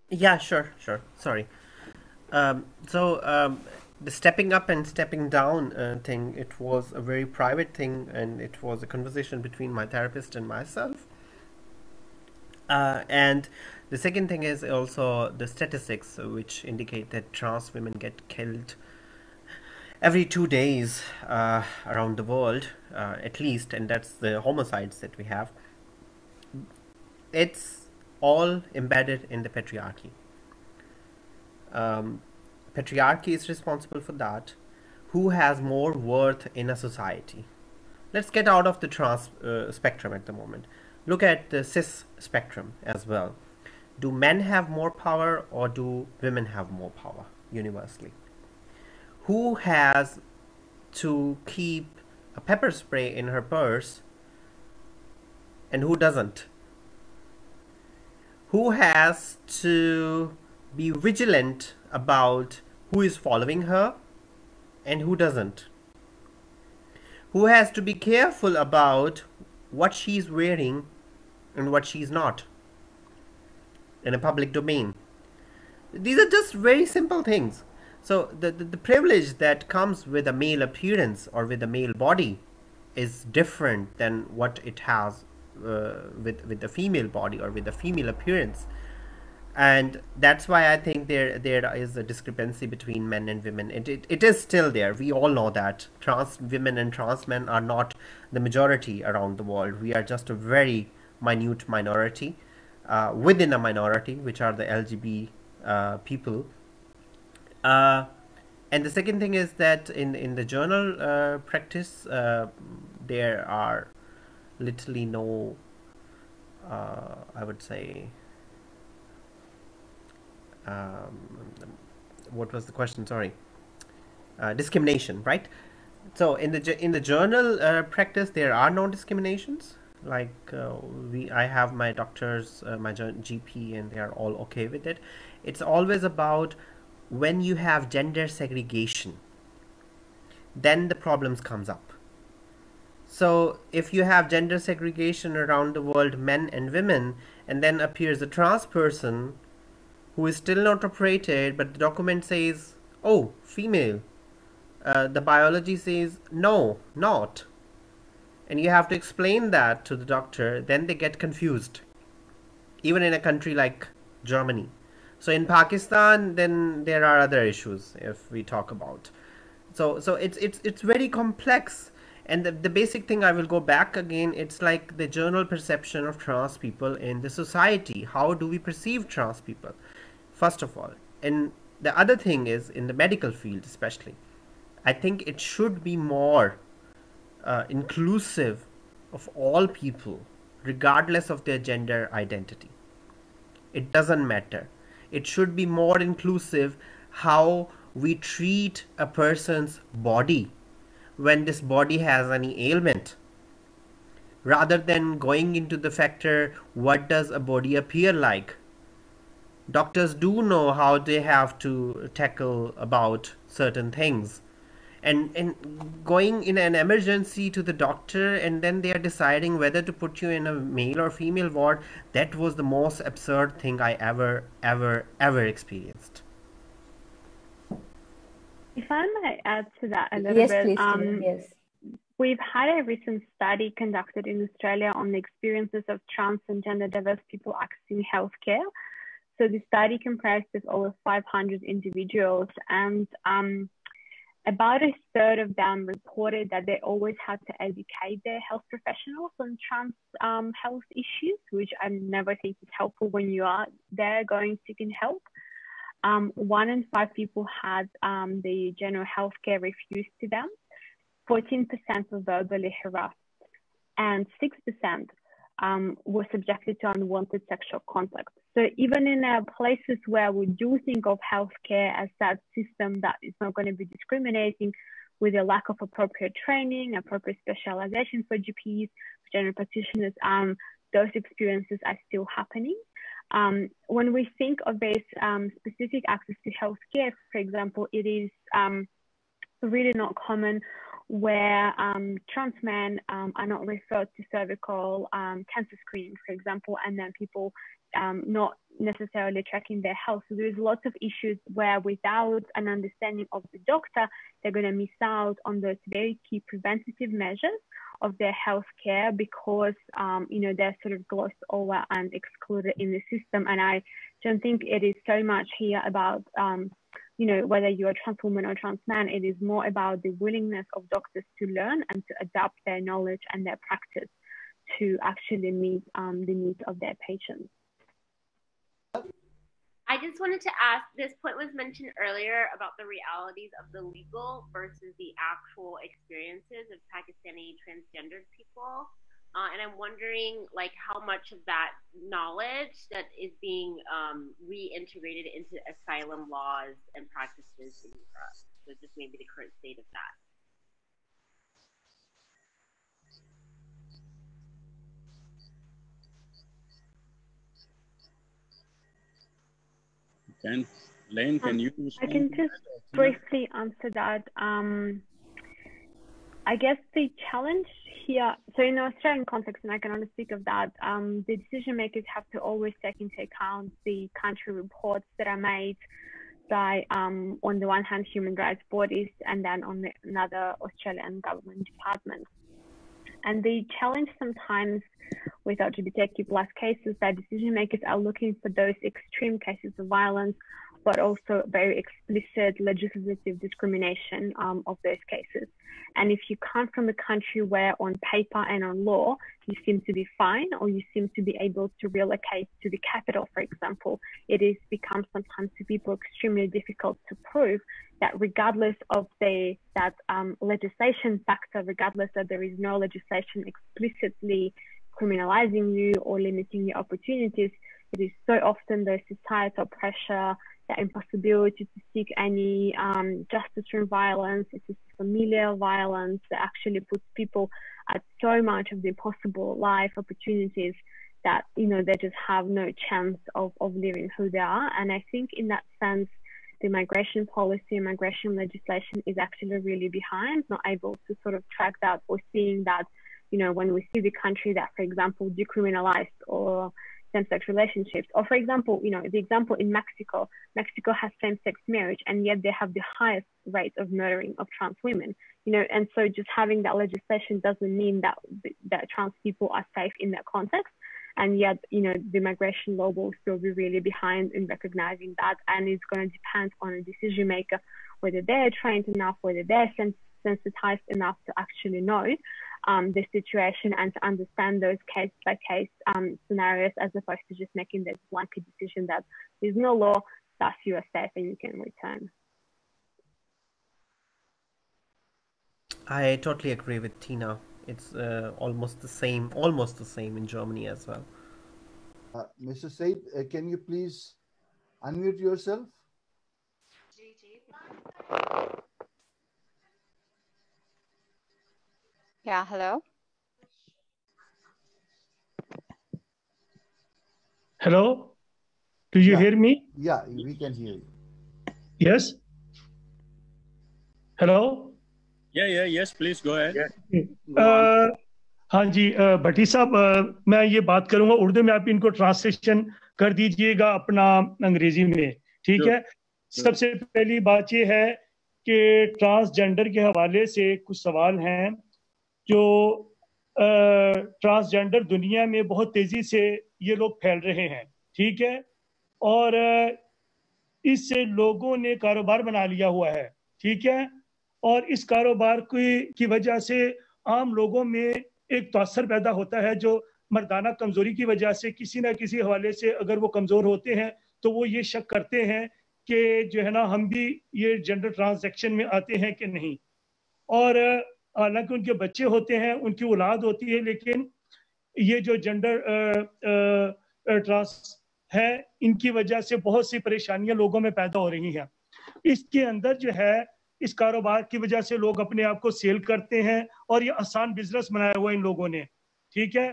Yeah, sure, sure. Sorry. Um, so um, the stepping up and stepping down uh, thing, it was a very private thing, and it was a conversation between my therapist and myself. Uh, and the second thing is also the statistics, which indicate that trans women get killed every two days uh, around the world, uh, at least, and that's the homicides that we have. It's all embedded in the patriarchy. Um, patriarchy is responsible for that. Who has more worth in a society? Let's get out of the trans uh, spectrum at the moment. Look at the cis spectrum as well. Do men have more power or do women have more power universally? Who has to keep a pepper spray in her purse and who doesn't? Who has to be vigilant about who is following her and who doesn't. Who has to be careful about what she's wearing and what she's not in a public domain. These are just very simple things. So the, the, the, privilege that comes with a male appearance or with a male body is different than what it has uh, with, with a female body or with a female appearance and that's why I think there there is a discrepancy between men and women. It, it, it is still there. We all know that trans women and trans men are not the majority around the world. We are just a very minute minority uh, within a minority, which are the lgb uh, people. Uh, and the second thing is that in in the journal uh, practice, uh, there are literally no, uh, I would say, um, what was the question? Sorry, uh, discrimination, right? So in the in the journal uh, practice, there are no discriminations. Like uh, we, I have my doctors, uh, my GP, and they are all okay with it. It's always about when you have gender segregation, then the problems comes up. So if you have gender segregation around the world, men and women, and then appears a trans person who is still not operated, but the document says, oh, female. Uh, the biology says, no, not. And you have to explain that to the doctor, then they get confused. Even in a country like Germany. So in Pakistan, then there are other issues if we talk about. So so it's it's it's very complex. And the, the basic thing I will go back again, it's like the general perception of trans people in the society. How do we perceive trans people? first of all. And the other thing is in the medical field, especially, I think it should be more uh, inclusive of all people, regardless of their gender identity. It doesn't matter. It should be more inclusive how we treat a person's body. when this body has any ailment rather than going into the factor what does a body appear like doctors do know how they have to tackle about certain things and and going in an emergency to the doctor and then they are deciding whether to put you in a male or female ward that was the most absurd thing i ever ever ever experienced if i might add to that a little yes, bit please, um, yes We've had a recent study conducted in Australia on the experiences of trans and gender diverse people accessing healthcare. So the study comprised of over 500 individuals, and um, about a third of them reported that they always had to educate their health professionals on trans um, health issues, which I never think is helpful when you are there going seeking help. Um, one in five people had um, the general health care refused to them. 14% were verbally harassed, and 6% um, were subjected to unwanted sexual contact. So even in uh, places where we do think of healthcare as that system that is not going to be discriminating with a lack of appropriate training, appropriate specialization for GPs, general practitioners, um, those experiences are still happening. Um, when we think of this um, specific access to healthcare, for example, it is um, really not common where um, trans men um, are not referred to cervical um, cancer screening, for example, and then people um, not necessarily tracking their health. So there's lots of issues where without an understanding of the doctor, they're going to miss out on those very key preventative measures of their health care because, um, you know, they're sort of glossed over and excluded in the system. And I don't think it is so much here about um, you know, whether you're a trans woman or trans man, it is more about the willingness of doctors to learn and to adapt their knowledge and their practice to actually meet um, the needs of their patients. I just wanted to ask this point was mentioned earlier about the realities of the legal versus the actual experiences of Pakistani transgendered people. Uh, and I'm wondering, like, how much of that knowledge that is being um, reintegrated into asylum laws and practices in Europe. So just maybe the current state of that. Can Laine, can um, you? I can just briefly answer that. Um, I guess the challenge here, so in the Australian context, and I can only speak of that, um, the decision makers have to always take into account the country reports that are made by, um, on the one hand, human rights bodies, and then on the another Australian government department. And the challenge sometimes with LGBTQ plus cases that decision makers are looking for those extreme cases of violence but also very explicit legislative discrimination um, of those cases. And if you come from a country where on paper and on law, you seem to be fine or you seem to be able to relocate to the capital, for example, it is become sometimes to people extremely difficult to prove that regardless of the that um, legislation factor, regardless that there is no legislation explicitly criminalizing you or limiting your opportunities, it is so often the societal pressure the impossibility to seek any um, justice from violence, it is familial violence that actually puts people at so much of the impossible life opportunities that you know they just have no chance of, of living who they are. And I think in that sense, the migration policy, and migration legislation is actually really behind, not able to sort of track that or seeing that, you know, when we see the country that, for example, decriminalized or same-sex relationships. Or for example, you know, the example in Mexico, Mexico has same-sex marriage, and yet they have the highest rates of murdering of trans women. You know, and so just having that legislation doesn't mean that that trans people are safe in that context. And yet, you know, the migration law will still be really behind in recognizing that, and it's going to depend on a decision maker whether they're trained enough, whether they're sensitized enough to actually know um, the situation and to understand those case by case um, scenarios as opposed to just making this blanket decision that there's no law, thus you are safe and you can return. I totally agree with Tina. It's uh, almost the same, almost the same in Germany as well. Uh, Mr. Said, uh, can you please unmute yourself? Yeah, hello. Hello, do you yeah. hear me? Yeah, we can hear you. Yes? Hello? Yeah, yeah, yes, please go ahead. Yeah. Uh, ہاں جی بھٹی صاحب میں یہ بات کروں گا اردو میں آپ ان کو translation کر دیجیے گا اپنا انگریزی میں ٹھیک ہے سب سے پہلی بات یہ ہے کہ ٹرانس جینڈر کے حوالے سے کچھ سوال ہیں جو ٹرانسجینڈر دنیا میں بہت تیزی سے یہ لوگ پھیل رہے ہیں، ٹھیک ہے؟ اور اس سے لوگوں نے کاروبار بنا لیا ہوا ہے، ٹھیک ہے؟ اور اس کاروبار کی وجہ سے عام لوگوں میں ایک تاثر پیدا ہوتا ہے، جو مردانہ کمزوری کی وجہ سے کسی نہ کسی حوالے سے اگر وہ کمزور ہوتے ہیں تو وہ یہ شک کرتے ہیں کہ جو ہے نا، ہم بھی یہ جینڈر ٹرانزیکشن میں آتے ہیں کہ نہیں؟ اور حالانکہ ان کے بچے ہوتے ہیں، ان کی اولاد ہوتی ہے، لیکن یہ جو جنڈر ٹرانس ہے، ان کی وجہ سے بہت سی پریشانیاں لوگوں میں پیدا ہو رہی ہیں۔ اس کے اندر جو ہے، اس کاروبار کی وجہ سے لوگ اپنے آپ کو سیل کرتے ہیں اور یہ آسان بزنس بنایا ہوا ان لوگوں نے۔ ٹھیک ہے؟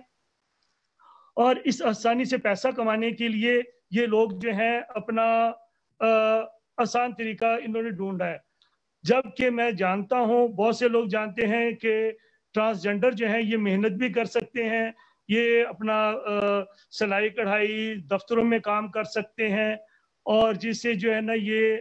اور اس آسانی سے پیسہ کمانے کے لیے یہ لوگ جو ہیں، اپنا آسان طریقہ انہوں نے ڈھونڈا ہے۔ جبکہ میں جانتا ہوں، بہت سے لوگ جانتے ہیں کہ ٹرانسجنڈر جو ہیں، یہ محنت بھی کر سکتے ہیں، یہ اپنا سلائی کڑھائی دفتروں میں کام کر سکتے ہیں اور جس سے جو ہے نا یہ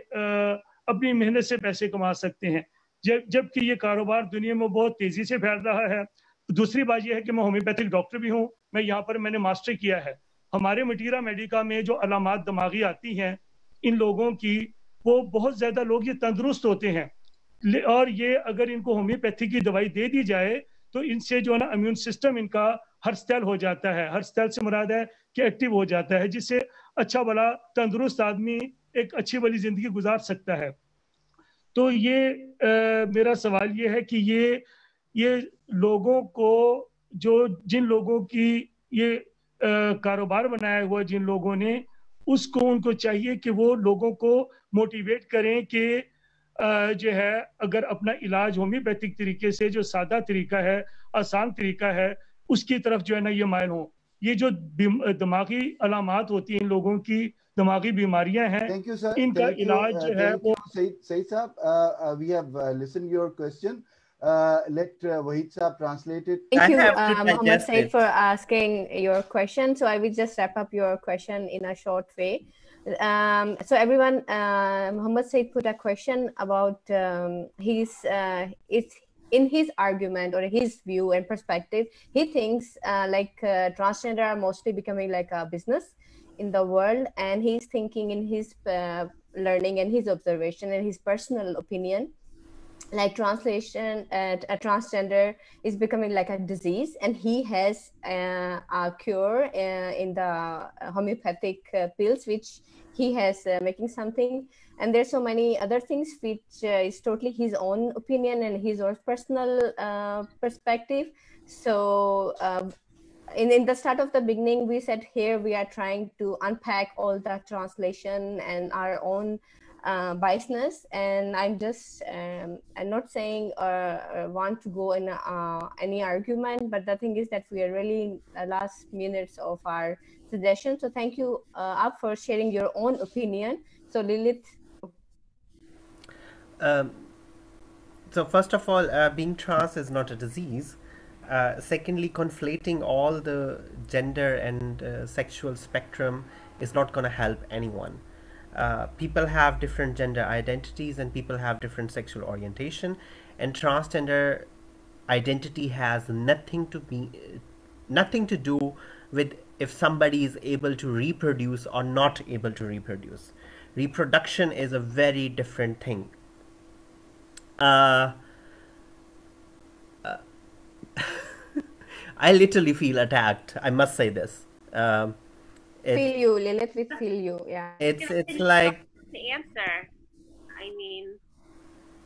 اپنی محنت سے پیسے کما سکتے ہیں۔ جب، جبکہ یہ کاروبار دنیا میں بہت تیزی سے پھیل رہا ہے۔ دوسری بات یہ ہے کہ میں ہومیوپیتھک ڈاکٹر بھی ہوں۔ میں یہاں پر میں نے ماسٹر کیا ہے۔ ہمارے مٹیرا میڈیکا میں جو علامات دماغی آتی ہیں، ان لوگوں کی وہ بہت زیادہ لوگ یہ تندرست ہوتے ہیں۔ اور یہ اگر ان کو ہومیوپیتھی کی دوائی دے دی جائے، تو ان سے جو ہے نا امیون سسٹم ان کا ہر سٹیل ہو جاتا ہے۔ ہر سیل سے مراد ہے کہ ایکٹیو ہو جاتا ہے، جس سے اچھا بلا تندرست آدمی ایک اچھی والی زندگی گزار سکتا ہے۔ تو یہ میرا سوال یہ ہے کہ یہ یہ لوگوں کو جو، جن لوگوں کی یہ کاروبار بنایا ہوا، جن لوگوں نے اس کو ان کو چاہیے کہ وہ لوگوں کو موٹیویٹ کریں کہ جو ہے اگر اپنا علاج ہومیوپیتھک طریقے سے جو سادہ طریقہ ہے آسان طریقہ ہے اس کی طرف جو ہے نا یہ مائل ہوں۔ یہ جو دماغی علامات ہوتی ہیں ان لوگوں کی دماغی بیماریاں ہیں ان کا علاج جو ہے وہ Saeed sahab we have listen your question uh, we have listened your question. Let uh, Wahid Saab translate it. Thank I you, have to uh, Mohammed digest Said, for asking your question. So I will just wrap up your question in a short way. Um, so everyone, uh, Muhammad Said put a question about um, his uh, it's in his argument or his view and perspective. He thinks uh, like uh, transgender are mostly becoming like a business in the world, and he's thinking in his uh, learning and his observation and his personal opinion like translation uh, a transgender is becoming like a disease and he has uh, a cure uh, in the homeopathic uh, pills which he has uh, making something. And there's so many other things which is totally his own opinion and his own personal perspective. So um, in, in the start of the beginning we said here we are trying to unpack all the translation and our own uh, biasness and i'm just um, i'm not saying uh, uh, want to go in uh, any argument but the thing is that we are really last minutes of our suggestion so thank you uh, up for sharing your own opinion so lilith Um, so first of all, uh, being trans is not a disease. Uh, secondly, conflating all the gender and uh, sexual spectrum is not going to help anyone. Uh, people have different gender identities and people have different sexual orientation, and transgender identity has nothing to be nothing to do with if somebody is able to reproduce or not able to reproduce. Reproduction is a very different thing. Uh, uh, [LAUGHS] I literally feel attacked. I must say this. Um, feel you lilith we feel you yeah it's it's it's like the answer. I mean,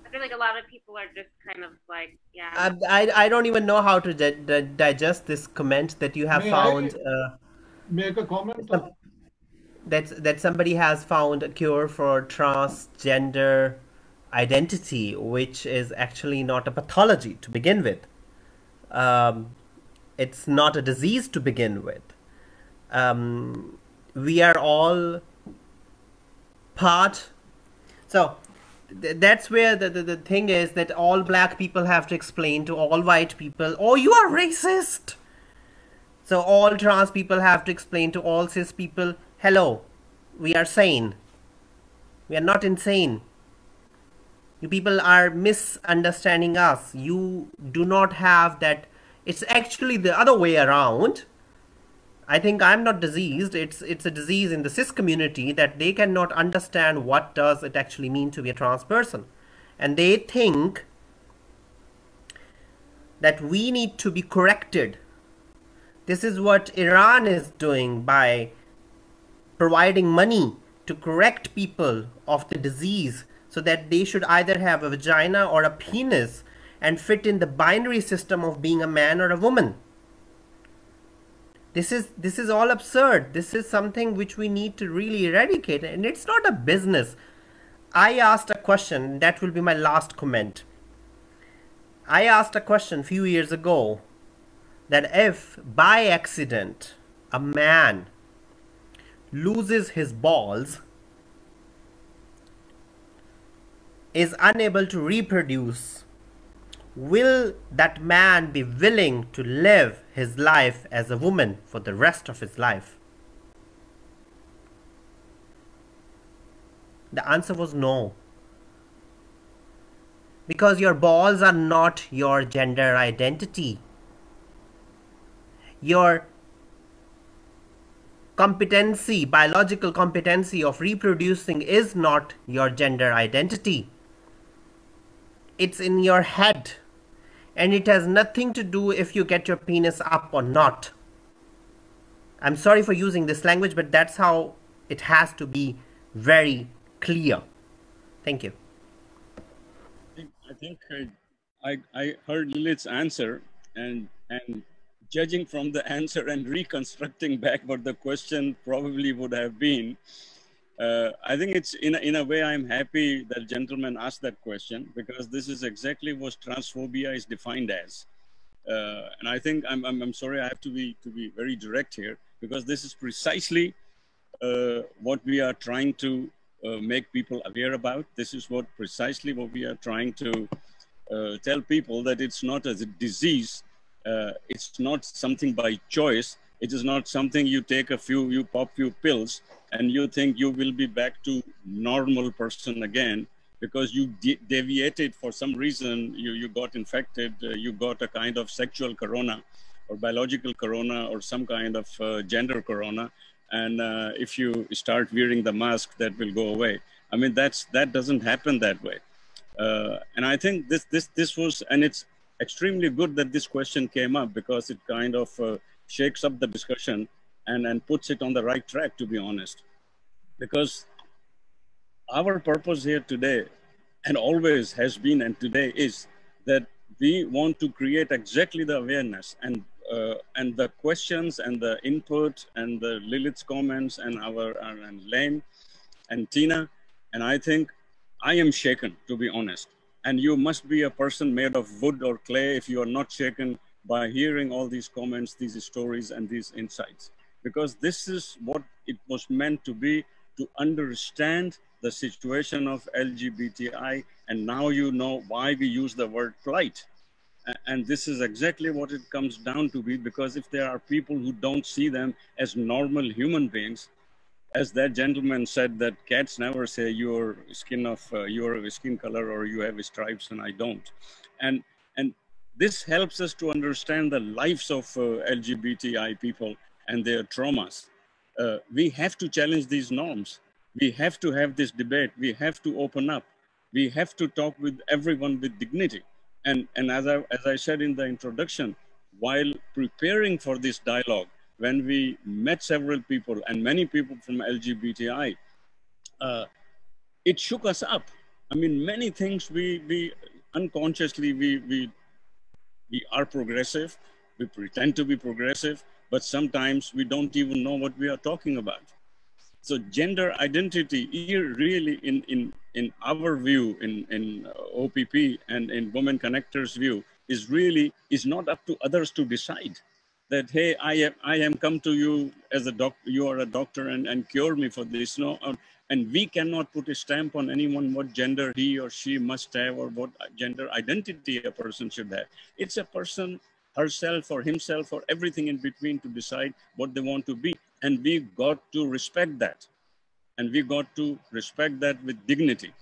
I feel like a lot of people are just kind of like, yeah. I, I, I don't even know how to di- di- digest this comment that you have May I found uh, make a comment? some, that that somebody has found a cure for transgender identity, which is actually not a pathology to begin with. um, it's not a disease to begin with. Um, we are all part. So th- that's where the, the, the thing is that all black people have to explain to all white people, oh, you are racist. So all trans people have to explain to all cis people, hello, we are sane. We are not insane. You people are misunderstanding us. You do not have that. It's actually the other way around. I think I'm not diseased. It's it's a disease in the cis community that they cannot understand what does it actually mean to be a trans person, and they think that we need to be corrected. This is what Iran is doing by providing money to correct people of the disease so that they should either have a vagina or a penis and fit in the binary system of being a man or a woman this is this is all absurd. This is something which we need to really eradicate and it's not a business. I asked a question that will be my last comment. I asked a question few years ago that if by accident a man loses his balls is unable to reproduce will that man be willing to live his life as a woman for the rest of his life? The answer was no. Because your balls are not your gender identity. Your competency, biological competency of reproducing is not your gender identity. It's in your head and it has nothing to do if you get your penis up or not. I'm sorry for using this language, but that's how it has to be very clear. Thank you. I think I, uh, I, I heard Lilith's answer, and and judging from the [LAUGHS] answer and reconstructing back what the question probably would have been, uh, I think it's in a, in a way I'm happy that gentleman asked that question because this is exactly what transphobia is defined as. Uh, and I think I'm, I'm, I'm, sorry I have to be to be very direct here because this is precisely uh, what we are trying to uh, make people aware about. This is what precisely what we are trying to uh, tell people that it's not a disease. Uh, it's not something by choice. It is not something you take a few, you pop few pills and you think you will be back to normal person again because you de deviated for some reason. You, you got infected uh, you got a kind of sexual corona or biological corona or some kind of uh, gender corona. And uh, if you start wearing the mask that will go away. I mean that's that doesn't happen that way. Uh, and i think this this this was and it's extremely good that this question came up because it kind of uh, shakes up the discussion and, and puts it on the right track, to be honest. Because our purpose here today, and always has been and today is that we want to create exactly the awareness and uh, and the questions and the input and the Lilith's comments and our and Laine and Tina. And I think I am shaken to be honest. And you must be a person made of wood or clay. If you are not shaken by hearing all these comments these stories and these insights because this is what it was meant to be to understand the situation of LGBTI. And now you know why we use the word plight. And this is exactly what it comes down to be because if there are people who don't see them as normal human beings, as that gentleman said that cats never say your skin of uh, your skin color or you have stripes and I don't. And, and this helps us to understand the lives of uh, LGBTI people and their traumas. Uh, we have to challenge these norms. We have to have this debate. We have to open up. We have to talk with everyone with dignity. And, and as, I, as I said in the introduction, while preparing for this dialogue, when we met several people and many people from LGBTI, uh, it shook us up. I mean, many things we, we unconsciously, we, we, we are progressive, we pretend to be progressive, but sometimes we don't even know what we are talking about. So gender identity here really in, in, in our view, in, in uh, OPP and in Women Connectors view, is really is not up to others to decide that hey i am i am come to you as a doctor you are a doctor and, and cure me for this. No um, and we cannot put a stamp on anyone what gender he or she must have or what gender identity a person should have. It's a person herself or himself or everything in between to decide what they want to be. And we got to respect that. And we got to respect that with dignity.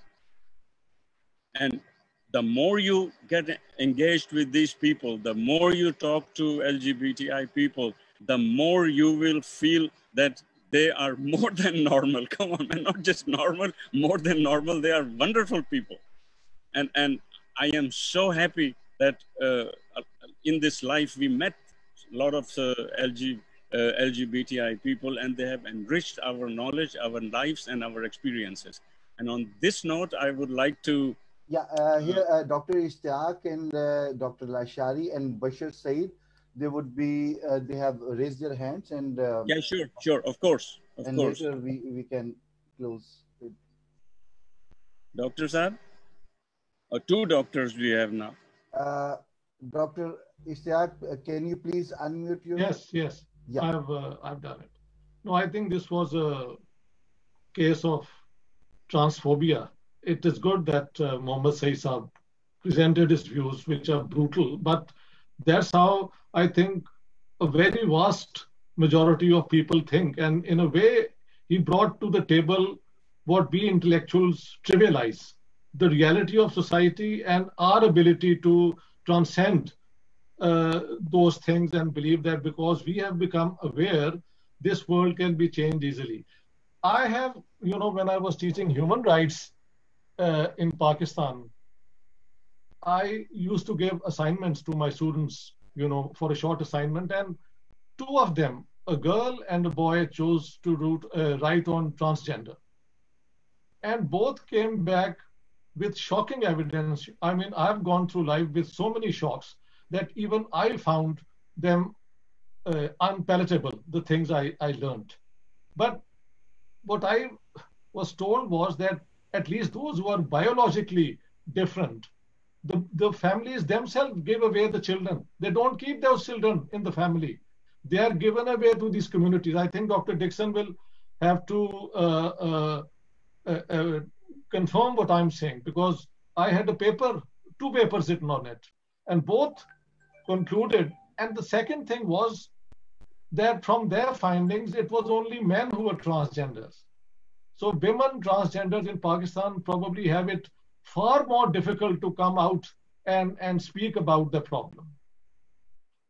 And the more you get engaged with these people, the more you talk to LGBTI people, the more you will feel that they are [LAUGHS] more than normal. Come on, man, not just normal, more than normal. They are wonderful people. And, and I am so happy that uh, in this life we met a lot of uh, LG, uh, LGBTI people and they have enriched our knowledge, our lives, and our experiences. And on this note, I would like to yeah, uh, here uh, Dr. Ishtiaq and uh, Dr. Lashari and Bashir Said, they would be, uh, they have raised their hands and. Um, yeah, sure, sure, of course, of and course. later we, we can close. It. Dr. Saab? Or two doctors we have now. Uh, Dr. Ishtiaq, uh, can you please unmute your? Yes, yes. Yeah. I've, I've done it. No, I think this was a case of transphobia it is good that uh, Mohammed Saab presented his views, which are brutal, but that's how I think a very vast majority of people think. And in a way, he brought to the table what we intellectuals trivialize the reality of society and our ability to transcend uh, those things and believe that because we have become aware, this world can be changed easily. I have, you know, when I was teaching human rights uh, in Pakistan, I used to give assignments to my students, you know, for a short assignment, and two of them, a girl and a boy, chose to do, uh, write on transgender, and both came back with shocking evidence. I mean, I've gone through life with so many shocks that even I found them uh, unpalatable, the things I, I learned. But what I was told was that at least those who are biologically different, the, the families themselves give away the children. They don't keep those children in the family. They are given away to these communities. I think Dr. Dixon will have to uh, uh, uh, uh, confirm what I'm saying because I had a paper, two papers written on it, and both concluded. And the second thing was that from their findings, it was only men who were transgenders. So women transgenders in Pakistan probably have it far more difficult to come out and, and speak about the problem.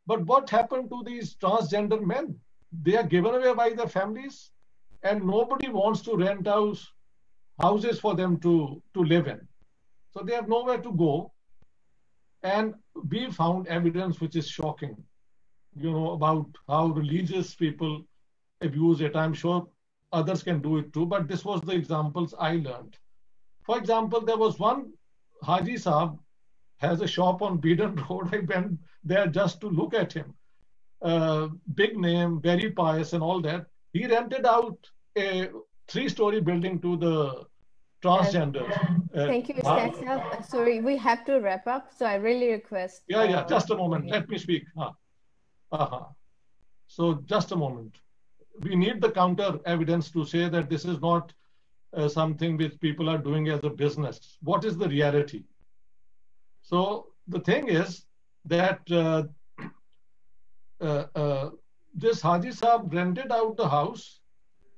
But what happened to these transgender men? They are given away by their families and nobody wants to rent house, houses for them to, to live in. So they have nowhere to go. And we found evidence which is shocking, you know, about how religious people abuse it. I'm sure others can do it too, but this was the examples I learned. For example, there was one Haji Saab has a shop on Beadon [LAUGHS] Road. I went there just to look at him. Uh, big name, very pious and all that. He rented out a three-story building to the transgender. Uh, Thank you, Mr. uh, Sorry, we have to wrap up, so I really request. Yeah, yeah, just a moment. Let me speak. Uh -huh. So just a moment we need the counter evidence to say that this is not uh, something which people are doing as a business. What is the reality? So the thing is that uh, [CLEARS THROAT] uh, uh this Haji Saab rented out the house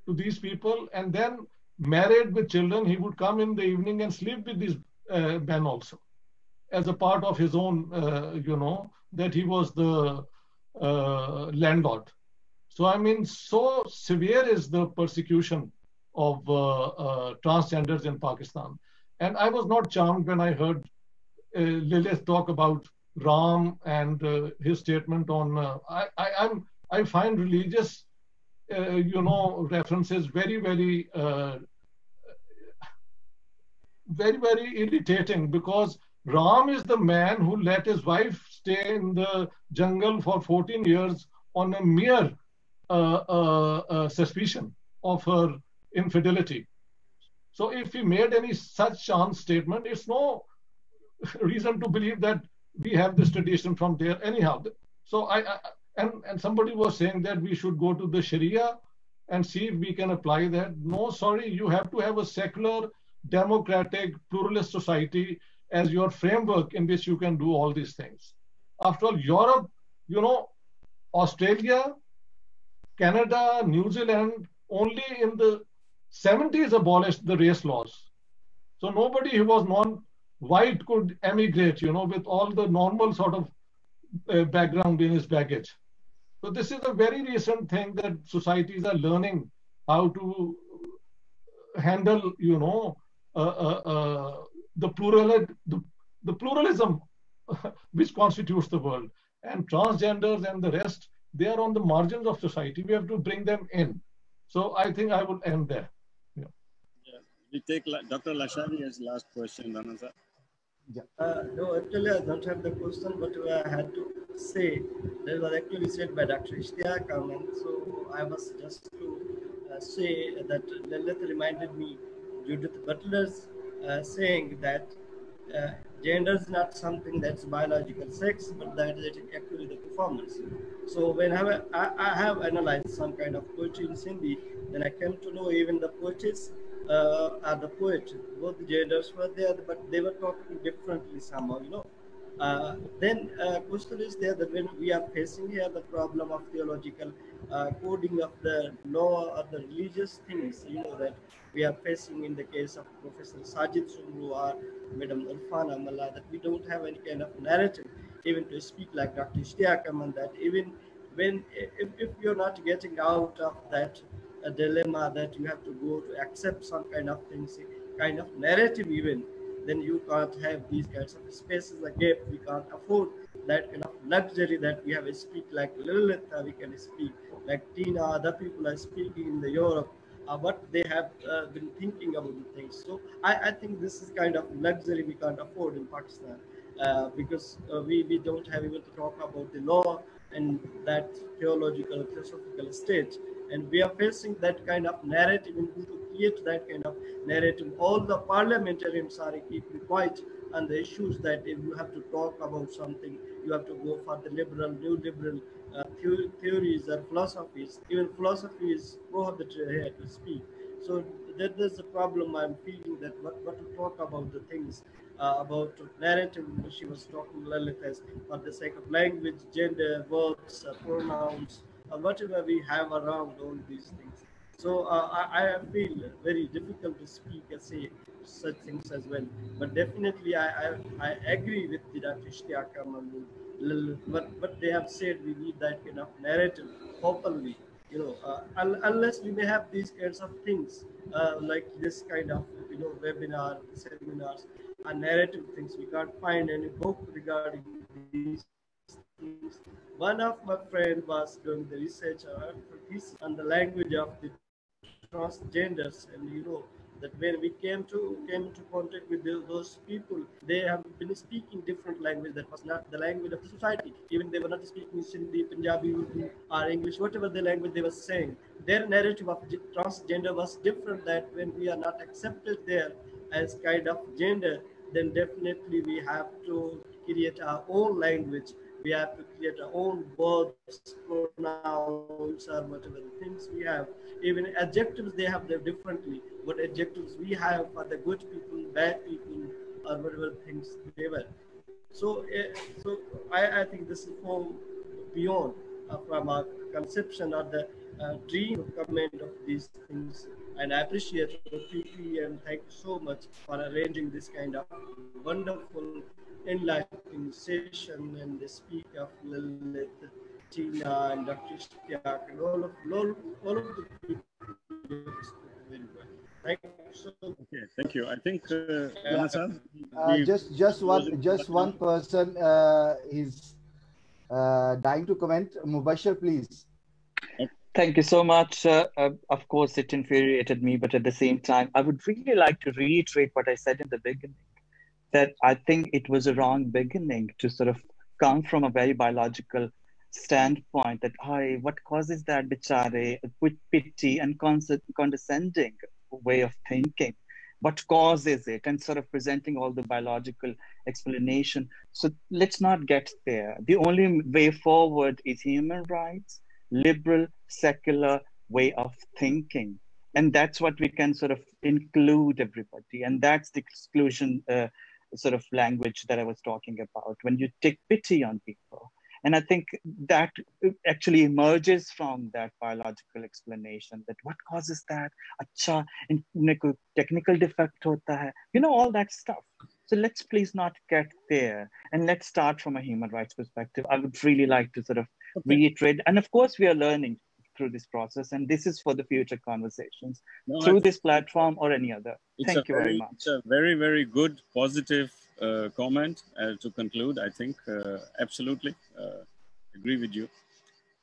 to these people and then married with children. He would come in the evening and sleep with these uh, men also as a part of his own, uh, you know, that he was the landlord. So, I mean, so severe is the persecution of uh, uh, transgenders in Pakistan. And I was not charmed when I heard uh, Lilith talk about Ram and uh, his statement on. Uh, I, I, I'm, I find religious, uh, you know, references very, very, very, very irritating because Ram is the man who let his wife stay in the jungle for 14 years on a mere suspicion of her infidelity. So if he made any such chance statement, it's no reason to believe that we have this tradition from there anyhow. So I, I and and somebody was saying that we should go to the Sharia and see if we can apply that. No, sorry, you have to have a secular, democratic, pluralist society as your framework in which you can do all these things. After all, Europe, you know, Australia, Canada, New Zealand, only in the 70s abolished the race laws. So nobody who was non-white could emigrate, you know, with all the normal sort of uh, background in his baggage. So this is a very recent thing that societies are learning how to handle, you know, uh, uh, uh the plural, the, the pluralism [LAUGHS] which constitutes the world. And transgenders and the rest, they are on the margins of society. We have to bring them in. So I think I will end there. Yeah. yeah. We take Dr. Lashari as last question, Rana yeah. Uh, no, actually, I don't have the question, but I had to say that was actually said by Dr. Ishtiaq Ahmed. So I was just to uh, say that Lilith reminded me Judith Butler's uh, saying that uh, gender is not something that's biological sex, but that is actually the performance. So whenever I, I have analyzed some kind of poetry in Sindhi, then I came to know even the poets uh, are the poet. Both genders were there, but they were talking differently somehow, you know. Uh, then uh, question is there that when we are facing here the problem of theological uh, coding of the law or the religious things, you know, that we are facing in the case of Professor Sajid Soomro or Madam Arfana Mallah, that we don't have any kind of narrative, even to speak like Dr. Ishtiaq Ahmed, that even when, if, if you're not getting out of that a dilemma that you have to go to accept some kind of things, kind of narrative even, then you can't have these kinds of spaces again. We can't afford that kind of luxury that we have to speak like Lilith, we can speak like Tina, other people are speaking in the Europe, uh, what they have uh, been thinking about the things. So I, I think this is kind of luxury we can't afford in Pakistan uh, because uh, we, we don't have even to talk about the law and that theological, philosophical state and we are facing that kind of narrative in create that kind of narrative. All the parliamentarians are keeping quiet on the issues that if you have to talk about something, you have to go for the liberal, new liberal uh, theories or philosophies. Even philosophy is prohibited here to speak. So that is the problem I'm feeling that what, what to talk about the things uh, about narrative she was talking Lalit as for the sake of language, gender, verbs, uh, pronouns, uh, whatever we have around all these things. So uh, I, I, feel very difficult to speak and say such things as well. But definitely I, I, I agree with the. Ishtiaq But what they have said, we need that kind of narrative openly. You know, uh, unless we may have these kinds of things uh, like this kind of you know webinar, seminars, and narrative things. We can't find any book regarding these things one of my friends was doing the research on the language of the transgenders, and you know that when we came to came into contact with the, those people, they have been speaking different language that was not the language of the society. Even they were not speaking Sindhi, Punjabi, or English, whatever the language they were saying. Their narrative of transgender was different. That when we are not accepted there as kind of gender, then definitely we have to create our own language we have to create our own words, pronouns, or whatever things we have. Even adjectives, they have them differently. What adjectives we have for the good people, bad people, or whatever things they were. So, uh, so I, I think this is from beyond from our conception or the uh, dream of comment of these things. And I appreciate PP and thank you so much for arranging this kind of wonderful enlightening session and the speak of Lilith, Tina, and Dr. Ishtiaq, and all of, all, all of the people very well. Thank you so. Okay, thank you. I think uh, yeah. uh, just just one just one person uh, is uh, dying to comment. Mubashir, please. Thank you so much. Uh, uh, of course, it infuriated me, but at the same time, I would really like to reiterate what I said in the beginning that I think it was a wrong beginning to sort of come from a very biological standpoint that, hi, what causes that bichare, with pity and condescending way of thinking. What causes it and sort of presenting all the biological explanation. So let's not get there. The only way forward is human rights liberal secular way of thinking. And that's what we can sort of include everybody. And that's the exclusion uh, sort of language that i was talking about. When you take pity on people and I think that actually emerges from that biological explanation that what causes that? Acha, technical defect hota hai. You know, all that stuff. So let's please not get there and let's start from a human rights perspective. I would really like to sort of okay. reiterate. And of course, we are learning through this process and this is for the future conversations no, through this platform or any other. Thank you very, very, much. It's a very, very good, positive uh, comment uh, to conclude, I think uh, absolutely agree with you.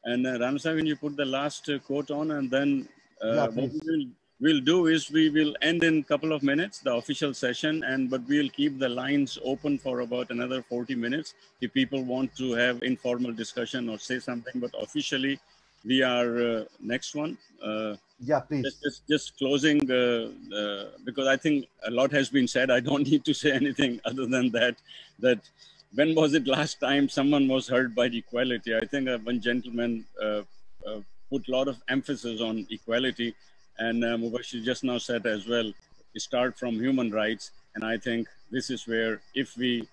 And uh, Ramsa, when you put the last quote on, and then yeah, what we will we'll do is we will end in a couple of minutes the official session and but we'll keep the lines open for about another 40 minutes if people want to have informal discussion or say something but officially we are uh, next one uh, yeah, please. Just, just, just closing, because I think a lot has been said. I don't [LAUGHS] need to say anything other than that. That when was it last time someone was hurt by equality? I think uh, one gentleman uh, uh, put a lot of emphasis on equality, and uh, Mubashir just now said as well, start from human rights. And I think this is where, if we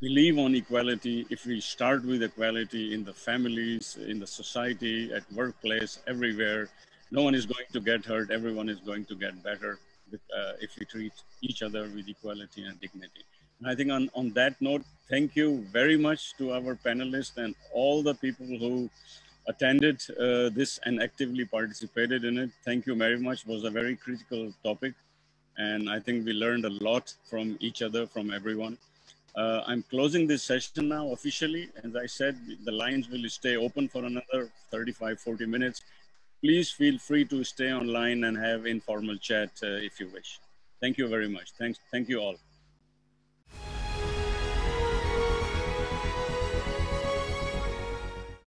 believe on equality, if we start with equality in the families, in the society, at workplace, everywhere, no one is going to get hurt. Everyone is going to get better with, uh, if we treat each other with equality and dignity. And I think on, on that note, thank you very much to our panelists and all the people who attended uh, this and actively participated in it. Thank you very much. It was a very critical topic. And I think we learned a lot from each other, from everyone. Uh, I'm closing this session now officially. As I said, the lines will stay open for another 35, 40 minutes please feel free to stay online and have informal chat uh, if you wish. Thank you very much. Thanks. Thank you all.